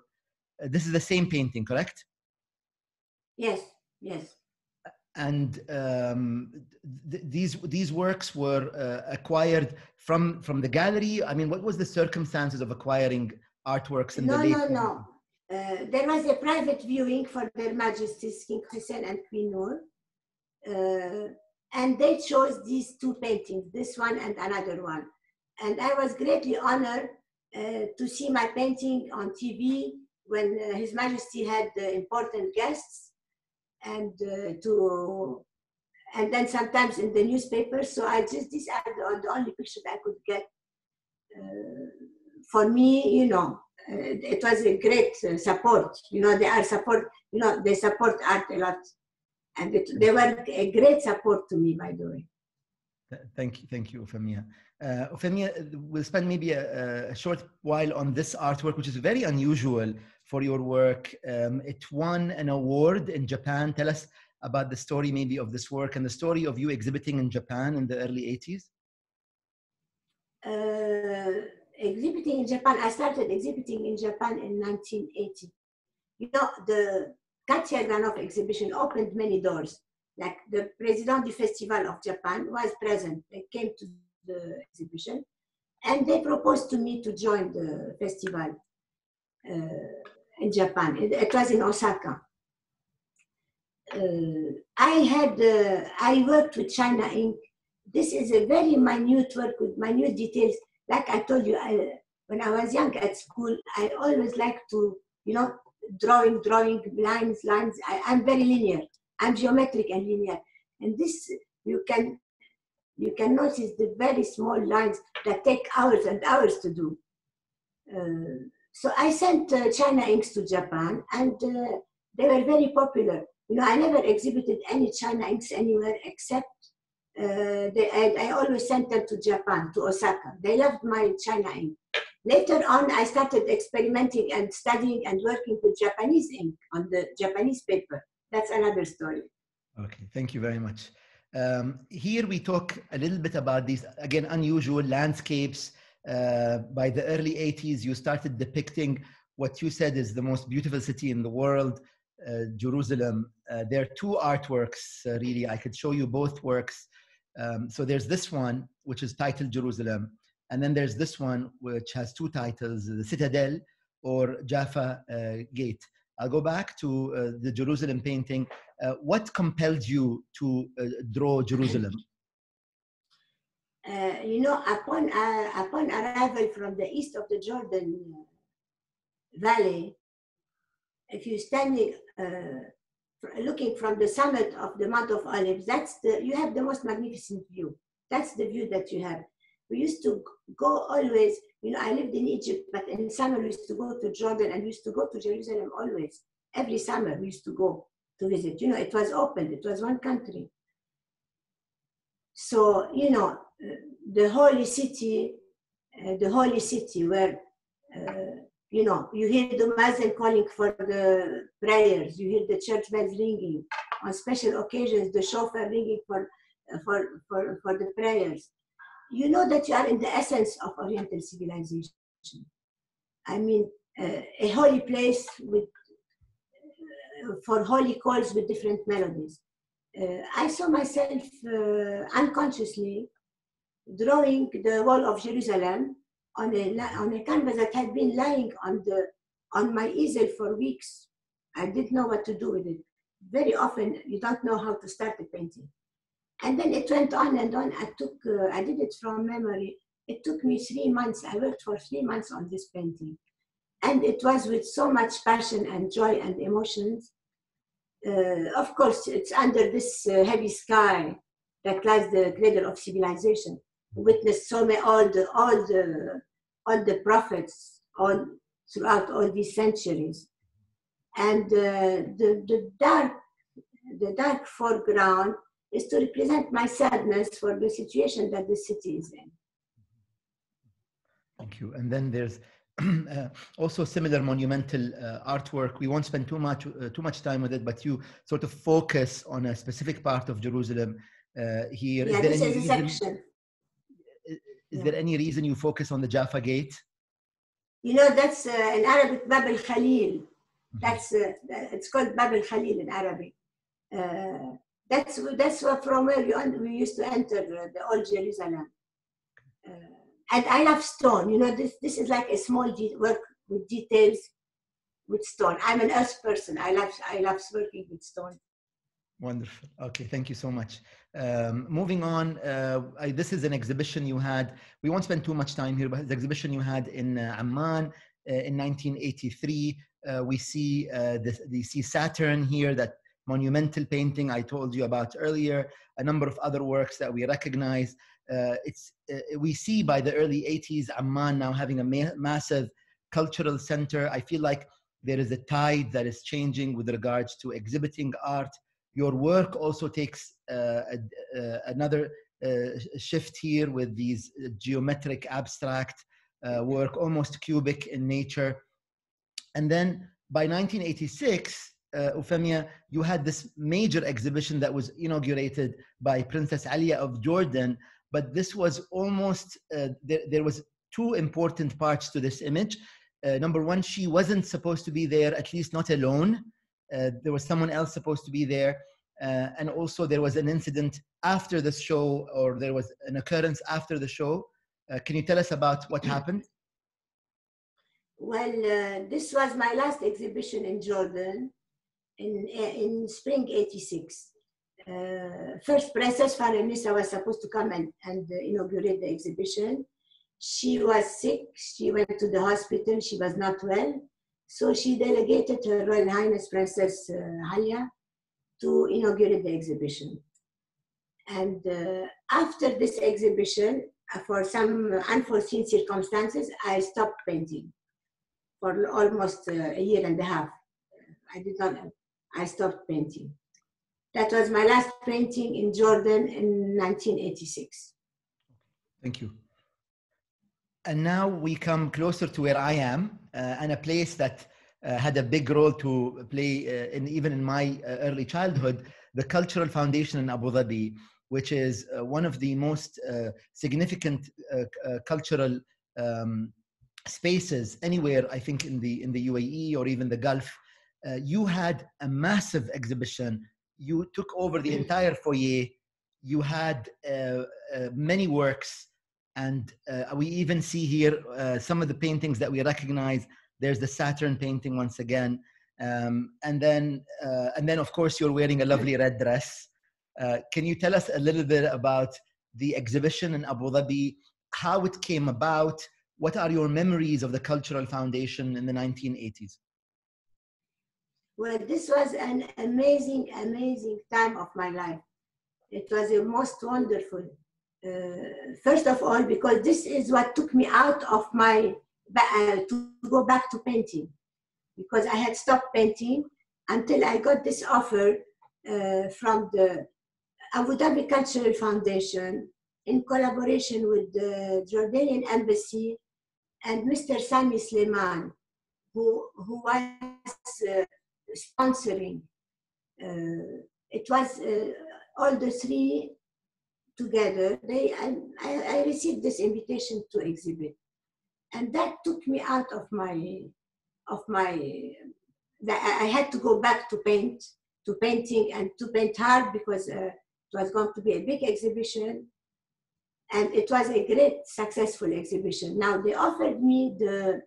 This is the same painting, correct? Yes, yes. and um, th- these these works were uh, acquired from from the gallery. I mean, what was the circumstances of acquiring artworks in No, the late? no, no. Uh, there was a private viewing for Their Majesties King Hussein and Queen Noor. Uh, and they chose these two paintings, this one and another one. And I was greatly honored uh, to see my painting on TV when uh, His Majesty had important guests and uh, to and then sometimes in the newspaper. So I just these are the, the only pictures I could get. Uh, for me, you know, uh, it was a great support. You know, they are support. You know, they support art a lot. And it, they were a great support to me, by the way. Thank you, thank you, Ufemia. Uh, Ufemia, we'll spend maybe a, a, short while on this artwork, which is very unusual for your work. Um, it won an award in Japan. Tell us about the story maybe of this work and the story of you exhibiting in Japan in the early 80s. Uh, exhibiting in Japan, I started exhibiting in Japan in 1980. You know, the Katia Granoff exhibition opened many doors. Like the President du Festival of Japan was present. They came to the exhibition and they proposed to me to join the festival uh, in Japan. It, it, was in Osaka. Uh, I had, uh, I worked with China ink. This is a very minute work with minute details. Like I told you, I, when I was young at school, I always liked to, you know, drawing, drawing lines, lines. I, I'm very linear. I'm geometric and linear. And this, you can you can notice the very small lines that take hours and hours to do. Uh, so I sent uh, China inks to Japan and uh, they were very popular. You know, I never exhibited any China inks anywhere except uh, they, I, I, always sent them to Japan, to Osaka. They loved my China ink. Later on, I started experimenting and studying and working with Japanese ink on the Japanese paper. That's another story. Okay, thank you very much. Um, here we talk a little bit about these, again, unusual landscapes. Uh, by the early 80s, you started depicting what you said is the most beautiful city in the world, uh, Jerusalem. Uh, there are two artworks, uh, really. I could show you both works. Um, so there's this one, which is titled Jerusalem. And then there's this one, which has two titles, The Citadel or Jaffa uh, Gate. I'll go back to uh, the Jerusalem painting. Uh, what compelled you to uh, draw Jerusalem? Uh, you know, upon, uh, upon arrival from the east of the Jordan Valley, if you're standing, looking from the summit of the Mount of Olives, that's the, you have the most magnificent view. That's the view that you have. We used to go always, you know, I lived in Egypt, but in summer we used to go to Jordan and we used to go to Jerusalem always. Every summer we used to go to visit. You know, it was open, it was one country. So, you know, the holy city, uh, the holy city where, uh, you know, you hear the muezzin calling for the prayers, you hear the church bells ringing. On special occasions, the shofar ringing for, uh, for, for, for the prayers you know that you are in the essence of Oriental civilization. I mean, uh, a holy place with uh, for holy calls with different melodies. Uh, I saw myself uh, unconsciously drawing the wall of Jerusalem on a on a canvas that had been lying on the on my easel for weeks. I didn't know what to do with it. Very often, you don't know how to start a painting. And then it went on and on. I took, uh, I did it from memory. It took me three months. I worked for three months on this painting. And it was with so much passion and joy and emotions. Uh, of course, it's under this uh, heavy sky that lies the cradle of civilization. Witnessed so many, all the, all the, all the prophets, all throughout all these centuries. And uh, the, the dark, the dark foreground is to represent my sadness for the situation that the city is in. Thank you. And then there's [clears throat] uh, also similar monumental uh, artwork. We won't spend too much uh, too much time with it, but you sort of focus on a specific part of Jerusalem uh, here. Yeah, is there this any is a reason, section. Is Yeah. there any reason you focus on the Jaffa Gate? You know, that's uh, in Arabic Bab al Khalil. That's uh, it's called Bab al Khalil in Arabic. That's that's what from where you, we used to enter uh, the old Jerusalem. Uh, and I love stone. You know, this this is like a small de- work with details with stone. I'm an earth person. I love I love working with stone. Wonderful. Okay, thank you so much. Um, moving on, uh, I, this is an exhibition you had. We won't spend too much time here, but the exhibition you had in uh, Amman uh, in 1983. Uh, we see uh, the see Saturn here, that monumental painting I told you about earlier. A number of other works that we recognize. Uh, it's uh, we see by the early 80s Amman now having a ma- massive cultural center. I feel like there is a tide that is changing with regards to exhibiting art your work also takes uh, a, another uh, shift here with these geometric abstract uh, work, almost cubic in nature. And then by 1986, uh, Ufemia, you had this major exhibition that was inaugurated by Princess Alia of Jordan, but this was almost, uh, there, there was two important parts to this image. Uh, number one, she wasn't supposed to be there, at least not alone. Uh, there was someone else supposed to be there. Uh, and also there was an incident after the show or there was an occurrence after the show. Uh, can you tell us about what [clears throat] happened? Well, uh, this was my last exhibition in Jordan in, in spring 86. Uh, first, Princess Fahrelnissa was supposed to come and, and uh, inaugurate the exhibition. She was sick, she went to the hospital, she was not well. So she delegated Her Royal Highness Princess uh, Halia to inaugurate the exhibition. And uh, after this exhibition, uh, for some unforeseen circumstances, I stopped painting for almost uh, a year and a half. I did not, I stopped painting. That was my last painting in Jordan in 1986. Thank you. And now we come closer to where I am uh, and a place that uh, had a big role to play uh, in even in my uh, early childhood, the Cultural Foundation in Abu Dhabi, which is uh, one of the most uh, significant cultural um, spaces anywhere, I think, in the in the UAE or even the Gulf. You had a massive exhibition. You took over the entire foyer. You had many works and uh, we even see here uh, some of the paintings that we recognize there's the Saturn painting once again. Um, and then, uh, and then of course you're wearing a lovely red dress. Uh, can you tell us a little bit about the exhibition in Abu Dhabi, how it came about, what are your memories of the Cultural Foundation in the 1980s? Well, this was an amazing, amazing time of my life. It was a most wonderful. Uh, first of all, because this is what took me out of my uh, to go back to painting because I had stopped painting until I got this offer uh, from the Abu Dhabi Cultural Foundation in collaboration with the Jordanian Embassy and Mr. Sami Sleiman, who, who was uh, sponsoring. Uh, it was uh, all the three together. They, I, I received this invitation to exhibit and that took me out of my of my i had to go back to paint to painting and to paint hard because uh, it was going to be a big exhibition and it was a great successful exhibition now they offered me the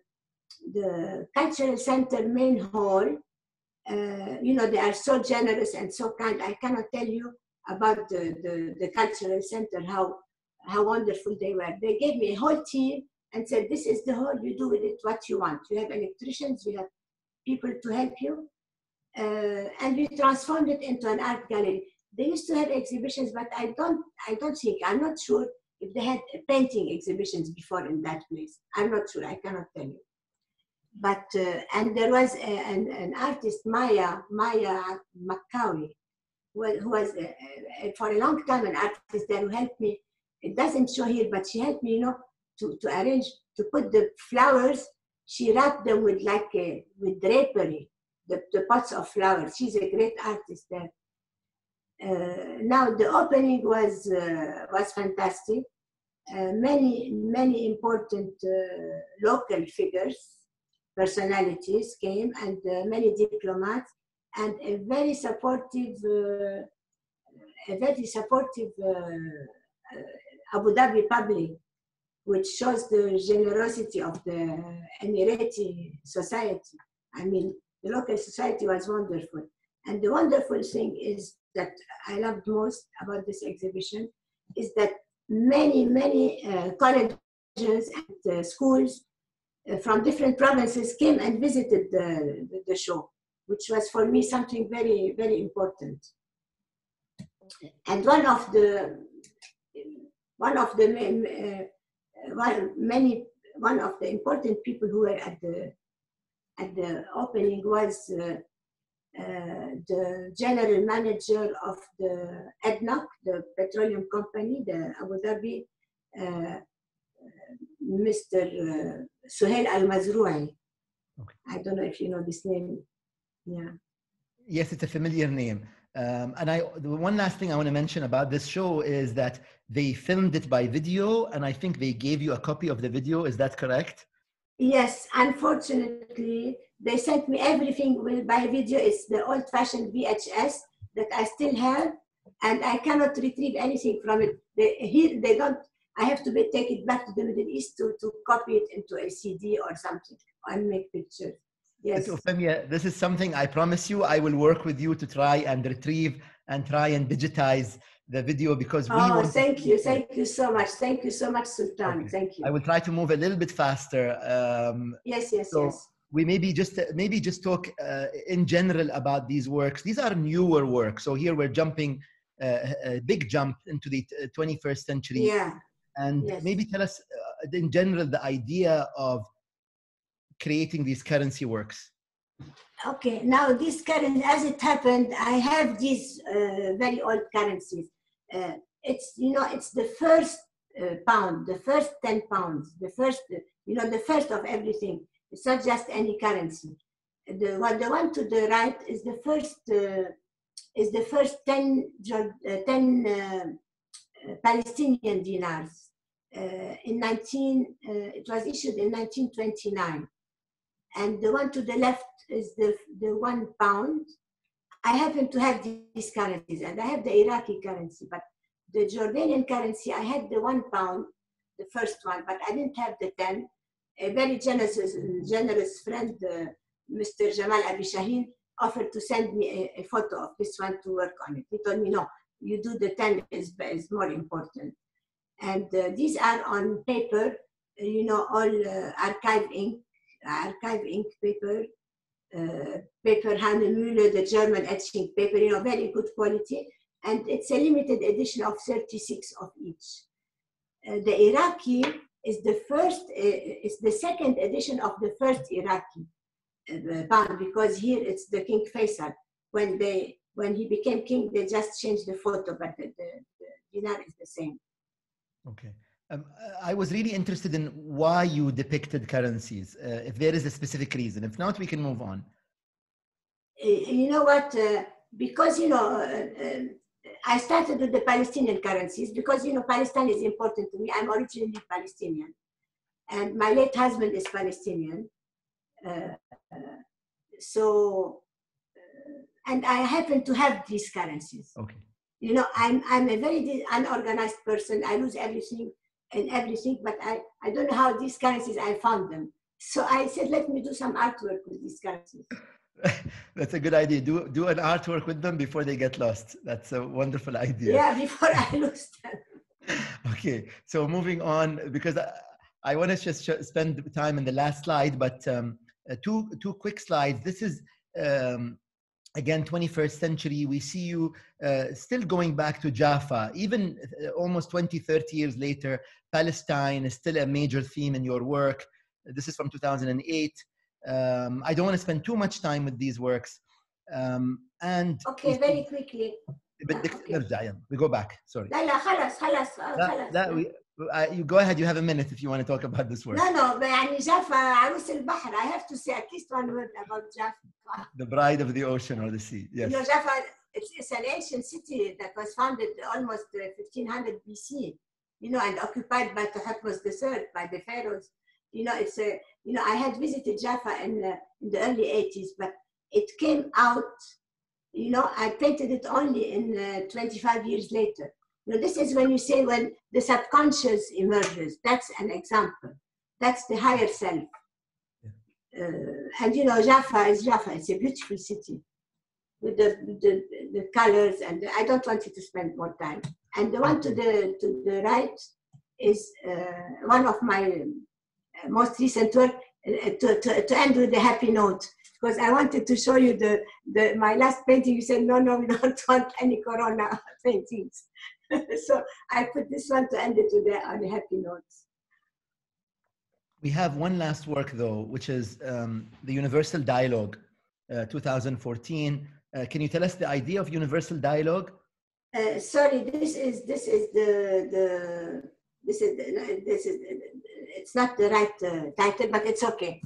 the cultural center main hall uh, you know they are so generous and so kind i cannot tell you about the, the, the cultural center how how wonderful they were they gave me a whole team and said, this is the hall, you do with it what you want. You have electricians, you have people to help you. Uh, and we transformed it into an art gallery. They used to have exhibitions, but I don't, I don't think, I'm not sure if they had painting exhibitions before in that place. I'm not sure, I cannot tell you. But, uh, and there was a, an, an artist, Maya, Maya Makawi, who, who was uh, for a long time an artist there who helped me. It doesn't show here, but she helped me, you know, to, to arrange, to put the flowers, she wrapped them with like a, with drapery, the, the pots of flowers. She's a great artist there. Uh, now the opening was uh, was fantastic. Uh, many many important uh, local figures, personalities came, and uh, many diplomats, and a very supportive, uh, a very supportive Abu Dhabi public which shows the generosity of the Emirati society. I mean, the local society was wonderful. And the wonderful thing is that I loved most about this exhibition is that many, many uh, colleges and uh, schools uh, from different provinces came and visited the, the, show, which was for me something very, very important. And one of the, one of the uh, one, many, one of the important people who were at the, at the opening was uh, uh, the general manager of the ADNOC, the petroleum company, the Abu Dhabi, uh, Mr. Uh, Suhail Al Mazrouai. Okay. I don't know if you know this name. Yeah. Yes, it's a familiar name. Um, and I, the one last thing I want to mention about this show is that they filmed it by video, and I think they gave you a copy of the video. Is that correct? Yes, unfortunately, they sent me everything with, by video. It's the old-fashioned VHS that I still have, and I cannot retrieve anything from it. They, here, they don't. I have to be, take it back to the Middle East to, to copy it into a CD or something and make pictures. Yes. Femia, this is something I promise you. I will work with you to try and retrieve and try and digitize the video because we Oh, thank you, thank you so much. Thank you so much, Sultan. Okay. Thank you. I will try to move a little bit faster. Um, yes, yes, so- yes. we maybe just maybe just talk uh, in general about these works. These are newer works. So here we're jumping uh, a big jump into the uh, 21st century. Yeah. And Yes. maybe tell us uh, in general the idea of creating these currency works. Okay, now this currency, as it happened, I have these uh, very old currencies. Uh, it's, you know, it's the first uh, pound, the first 10 pounds, the first, you know, the first of everything. It's not just any currency. The one, the one to the right is the first, uh, is the first 10, uh, 10 uh, uh, Palestinian dinars. Uh, in 19, uh, it was issued in 1929 and the one to the left is the, the one pound. I happen to have these currencies, and I have the Iraqi currency, but the Jordanian currency, I had the one pound, the first one, but I didn't have the 10. A very generous, generous friend, uh, Mr. Jamal Abi Shaheen, offered to send me a, a photo of this one to work on it. He told me, no, you do the 10 is, is more important. And uh, these are on paper, you know, all uh, archive ink, archive ink paper, uh, paper Hahnemühle, the German etching paper, you know, very good quality. And it's a limited edition of 36 of each. Uh, the Iraqi is the first, uh, is the second edition of the first Iraqi uh, pound because here it's the King Faisal. When they, when he became king, they just changed the photo, but the, the, the dinar is the same. Okay. Um, I was really interested in why you depicted currencies, uh, if there is a specific reason. If not, we can move on. Uh, you know what? Uh, because you know, uh, uh, I started with the Palestinian currencies because you know Palestine is important to me. I'm originally Palestinian, and my late husband is Palestinian. Uh, uh, so, uh, and I happen to have these currencies. Okay. You know, I'm I'm a very unorganized person. I lose everything and everything, but I I don't know how these currencies I found them. So I said, let me do some artwork with these currencies. [laughs] That's a good idea. Do do an artwork with them before they get lost. That's a wonderful idea. Yeah, before I lose them. [laughs] okay, so moving on because I, I want to just sh- spend time in the last slide, but um, uh, two two quick slides. This is um, again 21st century. We see you uh, still going back to Jaffa, even uh, almost 20, 30 years later. Palestine is still a major theme in your work. This is from 2008. Um, I don't want to spend too much time with these works. Um, and Okay, very quickly. بدك Okay. نرجع يلا. we go back sorry لا لا خلاص خلاص آه، لا, خلاص. لا we, uh, you go ahead. You have a minute if you want to talk about this word. No, no. يعني جافا عروس البحر. I have to say at least one word about Jaffa. The bride of the ocean or the sea. Yes. You know, Jaffa. It's, it's an ancient city that was founded almost uh, 1500 BC. You know, and occupied by Thutmose III by the pharaohs. You know, it's a. You know, I had visited Jaffa in, in the early 80s, but it came out. You know, I painted it only in uh, 25 years later. Know, this is when you say when the subconscious emerges. That's an example. That's the higher self. Uh, and you know, Jaffa is Jaffa. It's a beautiful city with the, the, the colors, and I don't want you to spend more time. And the one to the to the right is uh, one of my uh, most recent work uh, to, to, to end with a happy note because I wanted to show you the, the my last painting. You said no, no, we [laughs] don't want any Corona [laughs] paintings. [laughs] so I put this one to end it a, on a happy note. we have one last work though which is um, the universal dialogue uh, 2014. Uh, can you tell us the idea of universal dialogue? Uh, sorry, this is this is the the this is this is it's not the right uh, title, but it's okay.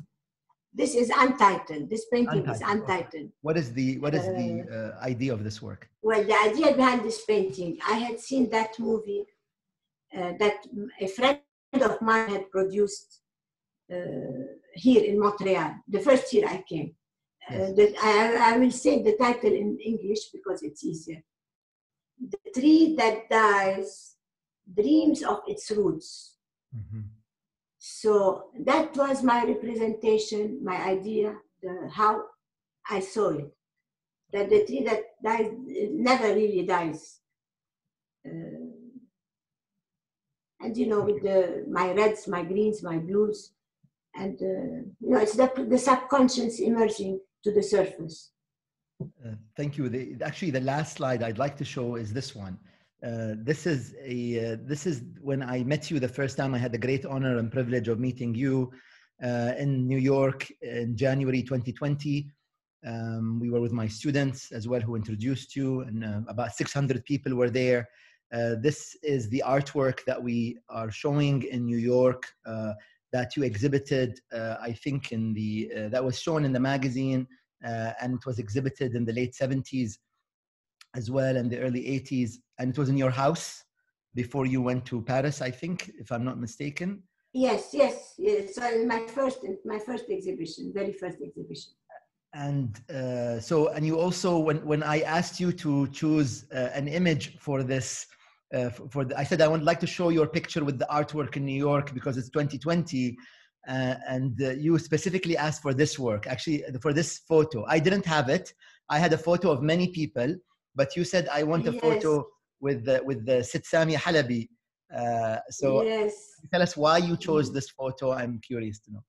This is untitled. This painting Untitled, is untitled. What is the what is the uh, idea of this work? Well, the idea behind this painting, I had seen that movie uh, that a friend of mine had produced uh, here in Montreal, the first year I came. Uh, Yes. the, I, I will say the title in English because it's easier. The tree that dies dreams of its roots. Mhm. So that was my representation, my idea, the, how I saw it. That the tree that dies never really dies. Uh, and you know, with the my reds, my greens, my blues, and uh, you know, it's the, the subconscious emerging to the surface. Uh, thank you. The, actually, the last slide I'd like to show is this one. Uh, this is a uh, this is when I met you the first time. I had the great honor and privilege of meeting you uh, in New York in January 2020. Um, we were with my students as well who introduced you, and uh, about 600 people were there. Uh, this is the artwork that we are showing in New York that you exhibited. I think in the that was shown in the magazine and it was exhibited in the late 70s as well in the early 80s and it was in your house before you went to paris i think if i'm not mistaken Yes, yes, yes. So my first, my first exhibition, very first exhibition. and uh, so and you also when when i asked you to choose uh, an image for this uh, for, for the, i said i would like to show your picture with the artwork in new york because it's 2020 uh, and uh, you specifically asked for this work actually for this photo i didn't have it i had a photo of many people but you said i want a Yes. photo with the with the sit Samia Halabi uh, so yes. tell us why you chose this photo i'm curious to know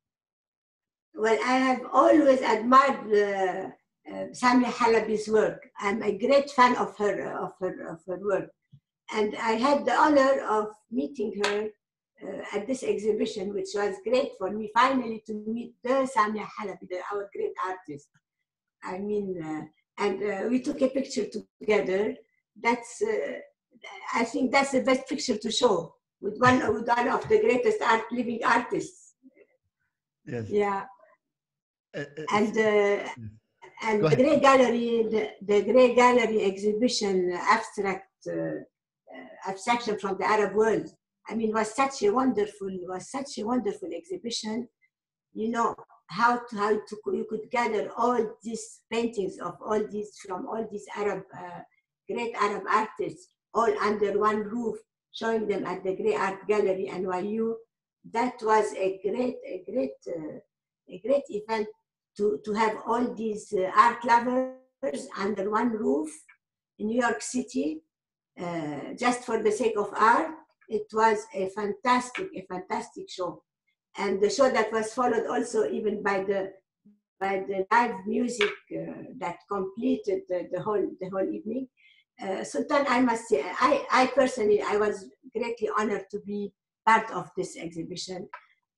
Well, I have always admired uh, uh, Samia Halabi's work. I'm a great fan of her, of her, of her work, and I had the honor of meeting her uh, at this exhibition, which was great for me. Finally, to meet the Samia Halabi, the, our great artist. I mean, uh, and uh, we took a picture together. That's, uh, I think, that's the best picture to show with one, with one of the greatest art, living artists. yes Yeah Uh, uh, and uh, and the. Grey Gallery, the, the Grey Gallery exhibition, uh, abstract uh, uh, abstraction from the Arab world. I mean, was such a wonderful, was such a wonderful exhibition. You know how to, how to you could gather all these paintings of all these from all these Arab uh, great Arab artists all under one roof, showing them at the Grey Art Gallery NYU. That was a great, a great, uh, a great event to, to have all these uh, art lovers under one roof in New York City, uh, just for the sake of art. It was a fantastic, a fantastic show. And the show that was followed also even by the by the live music uh, that completed the, the whole the whole evening. Uh, Sultan, I must say, I, I personally I was greatly honored to be part of this exhibition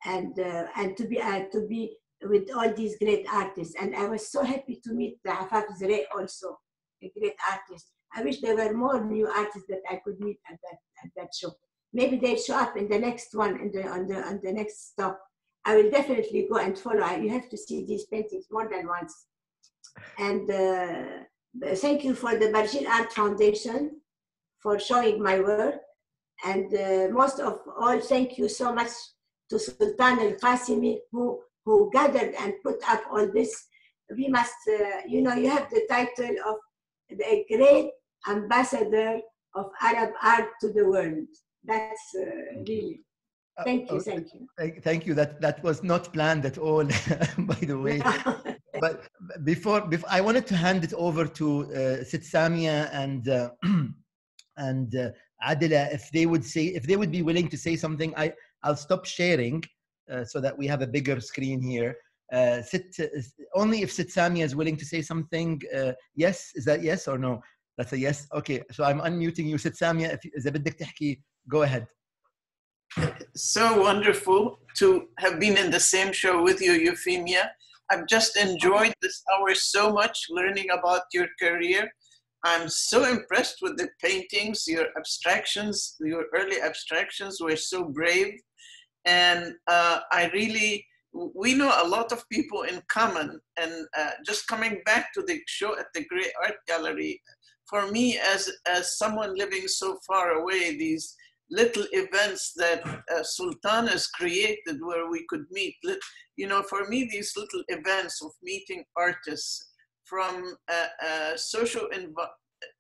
and uh, and to be uh, to be with all these great artists. And I was so happy to meet the Afaf Zurayk also, a great artist. I wish there were more new artists that I could meet at that, at that show. Maybe they'll show up in the next one, in the, on, the, on the next stop. I will definitely go and follow. You have to see these paintings more than once. And uh, thank you for the Barjeel Art Foundation for showing my work. And uh, most of all, thank you so much to Sultan Al Qassemi, who, who gathered and put up all this. We must, uh, you know, you have the title of the great ambassador of Arab art to the world. That's uh, really. Uh, thank you, thank you. Thank, you. That that was not planned at all, [laughs] by the way. but before, before, I wanted to hand it over to uh, and uh, [clears throat] and uh, Adela if they would say if they would be willing to say something. I I'll stop sharing uh, so that we have a bigger screen here. Uh, Sit, only if Sit Samia is willing to say something. Uh, yes, is that yes or no? That's a yes. Okay, so I'm unmuting you, Sit Samia. If a bit difficult? Go ahead. so wonderful to have been in the same show with you, Ufemia. I've just enjoyed this hour so much learning about your career. I'm so impressed with the paintings, your abstractions, your early abstractions were so brave. And uh, I really, we know a lot of people in common. And uh, just coming back to the show at the Grey Art Gallery, for me, as, as someone living so far away, these little events that uh, Sultan has created where we could meet. You know, for me, these little events of meeting artists from uh, social environment,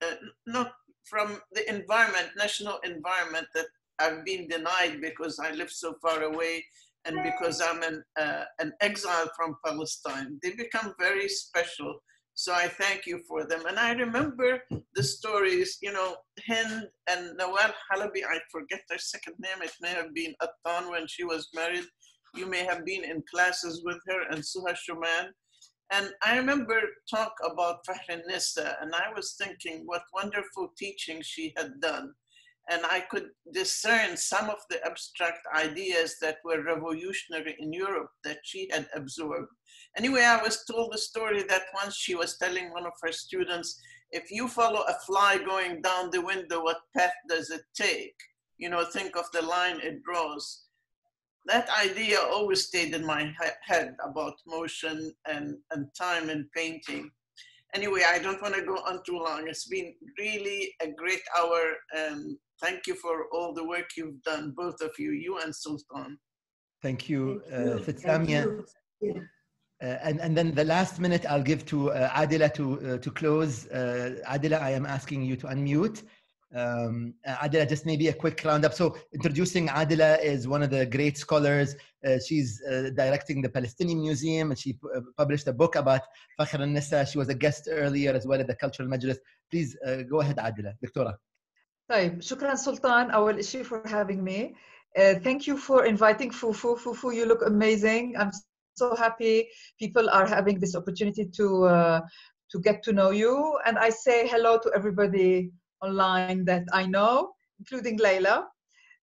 uh, not from the environment, national environment that I've been denied because I live so far away and because I'm an, uh, an exile from Palestine. They become very special. So I thank you for them. And I remember the stories, you know, Hind and Nawal Halabi, I forget their second name. It may have been Attan when she was married. You may have been in classes with her and Suha Shoman. And I remember talk about Fahrelnissa, and I was thinking what wonderful teaching she had done. And I could discern some of the abstract ideas that were revolutionary in Europe that she had absorbed. Anyway, I was told the story that once she was telling one of her students, if you follow a fly going down the window, what path does it take? You know, think of the line it draws that idea always stayed in my head about motion and, and time in painting. Anyway, I don't want to go on too long. It's been really a great hour and thank you for all the work you've done, both of you, you and Sultan. Thank you, uh, Sit Samia. Yeah. Uh, and, and then the last minute I'll give to uh, Adila to, uh, to close. Adila, I am asking you to unmute. Um, just maybe a quick roundup. So, introducing Adila is one of the great scholars. Uh, she's uh, directing the Palestinian Museum, and she published a book about Fahrelnissa. She was a guest earlier as well at the Cultural Majlis. Please go ahead, Adila, Doctora. طيب شكرا سلطان أول شيء for having me. thank you for inviting Fufu. Fufu, you look amazing. I'm so happy people are having this opportunity to uh, to get to know you. And I say hello to everybody online that I know, including Layla.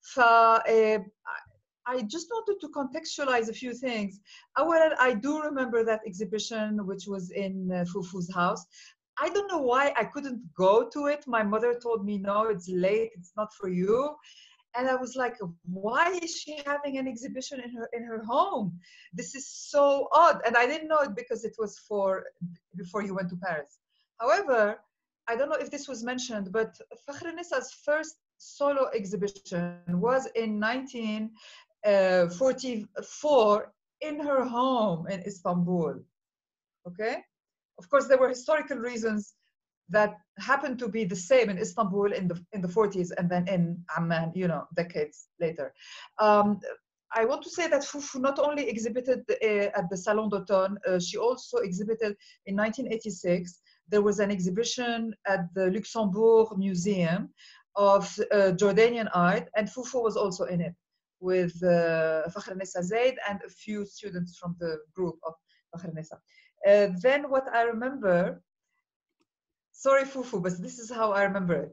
So uh, I just wanted to contextualize a few things. Well, I do remember that exhibition, which was in uh, Fufu's house. I don't know why I couldn't go to it. My mother told me, no, it's late, it's not for you. And I was like, why is she having an exhibition in her in her home? This is so odd. And I didn't know it because it was for before you went to Paris. However, I don't know if this was mentioned, but Fahrelnissa's first solo exhibition was in 1944 uh, in her home in Istanbul. Okay? Of course, there were historical reasons that happened to be the same in Istanbul in the in the 40s and then in Amman, you know, decades later. Um, I want to say that Fufu not only exhibited uh, at the Salon d'Automne, uh, she also exhibited in 1986 there was an exhibition at the Luxembourg Museum of uh, Jordanian art, and Fufu was also in it with uh, Fahrelnissa Zeid and a few students from the group of Fahrelnissa. Uh, then what I remember, sorry Fufu, but this is how I remember it.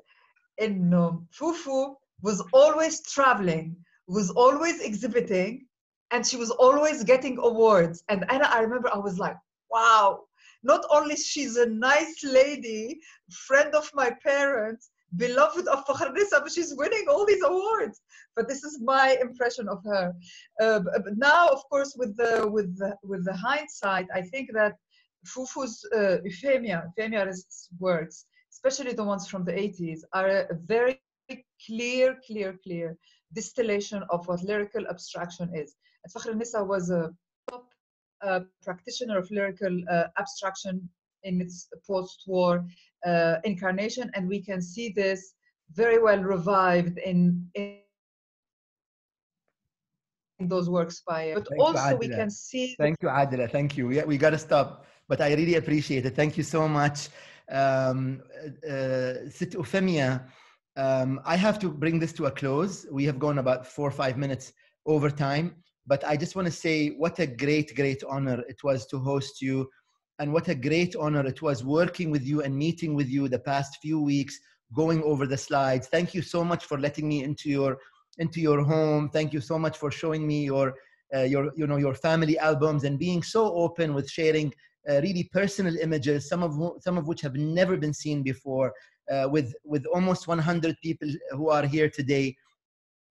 And um, Fufu was always traveling, was always exhibiting, and she was always getting awards. And Anna, I remember I was like, wow, not only she's a nice lady, friend of my parents, beloved of Fahrelnissa, but she's winning all these awards. But this is my impression of her. Uh, but now, of course, with the with the, with the hindsight, I think that Fufu's uh, Ufemia, Ufemia's works, especially the ones from the 80s, are a very clear, clear, clear distillation of what lyrical abstraction is. And Fahrelnissa was a top uh, practitioner of lyrical uh, abstraction in its post-war uh, incarnation, and we can see this very well revived in, in those works by. But Thank also we can see. Thank you, Adila. Thank you. We, we got to stop, but I really appreciate it. Thank you so much. Um, uh, Ufemia, um, I have to bring this to a close. We have gone about four or five minutes over time, but I just want to say what a great, great honor it was to host you. And what a great honor it was working with you and meeting with you the past few weeks, going over the slides. Thank you so much for letting me into your into your home. Thank you so much for showing me your uh, your, you know, your family albums and being so open with sharing uh, really personal images, some of, some of which have never been seen before, uh, with, with almost 100 people who are here today.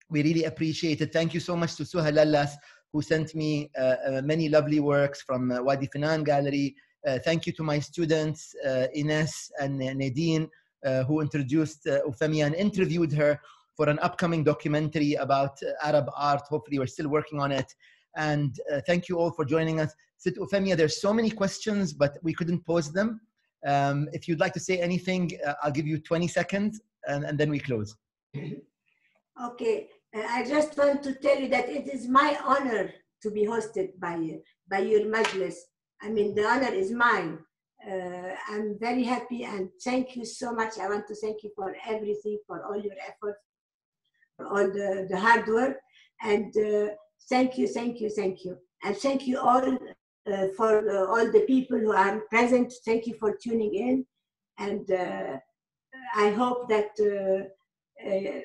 We really appreciate it. Thank you so much to Suha Lallas, who sent me uh, uh, many lovely works from uh, Wadi Finan Gallery. Uh, thank you to my students, Ines and Nadine, who introduced uh, Ufemia and interviewed her for an upcoming documentary about Arab art. Hopefully, we're still working on it. And uh, thank you all for joining us. Sit Ufemia, there's so many questions, but we couldn't pose them. Um, if you'd like to say anything, uh, I'll give you 20 seconds and, and then we close. Okay, uh, I just want to tell you that it is my honor to be hosted by by your majlis. I mean, the honor is mine. Uh, I'm very happy and thank you so much. I want to thank you for everything, for all your efforts, for all the, the hard work. And uh, thank you, thank you, thank you. And thank you all uh, for uh, all the people who are present. Thank you for tuning in. And uh, I hope that uh, uh,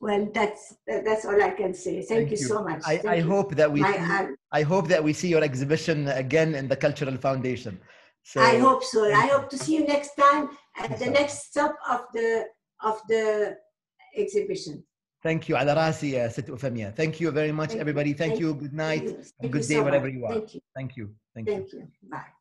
well, that's that's all I can say. Thank, you, so much. I, I you. hope that we My, see, I, I hope that we see your exhibition again in the Cultural Foundation. So I hope so. I hope to see you next time at the next stop of the of the exhibition. Thank you. على راسي يا ست أفمية. Thank you very much, Thank you. everybody. Thank Thank you. Good night. Thank you. and Thank good you day so wherever much. you are. Thank you. Thank you. Thank you. Thank you. Bye.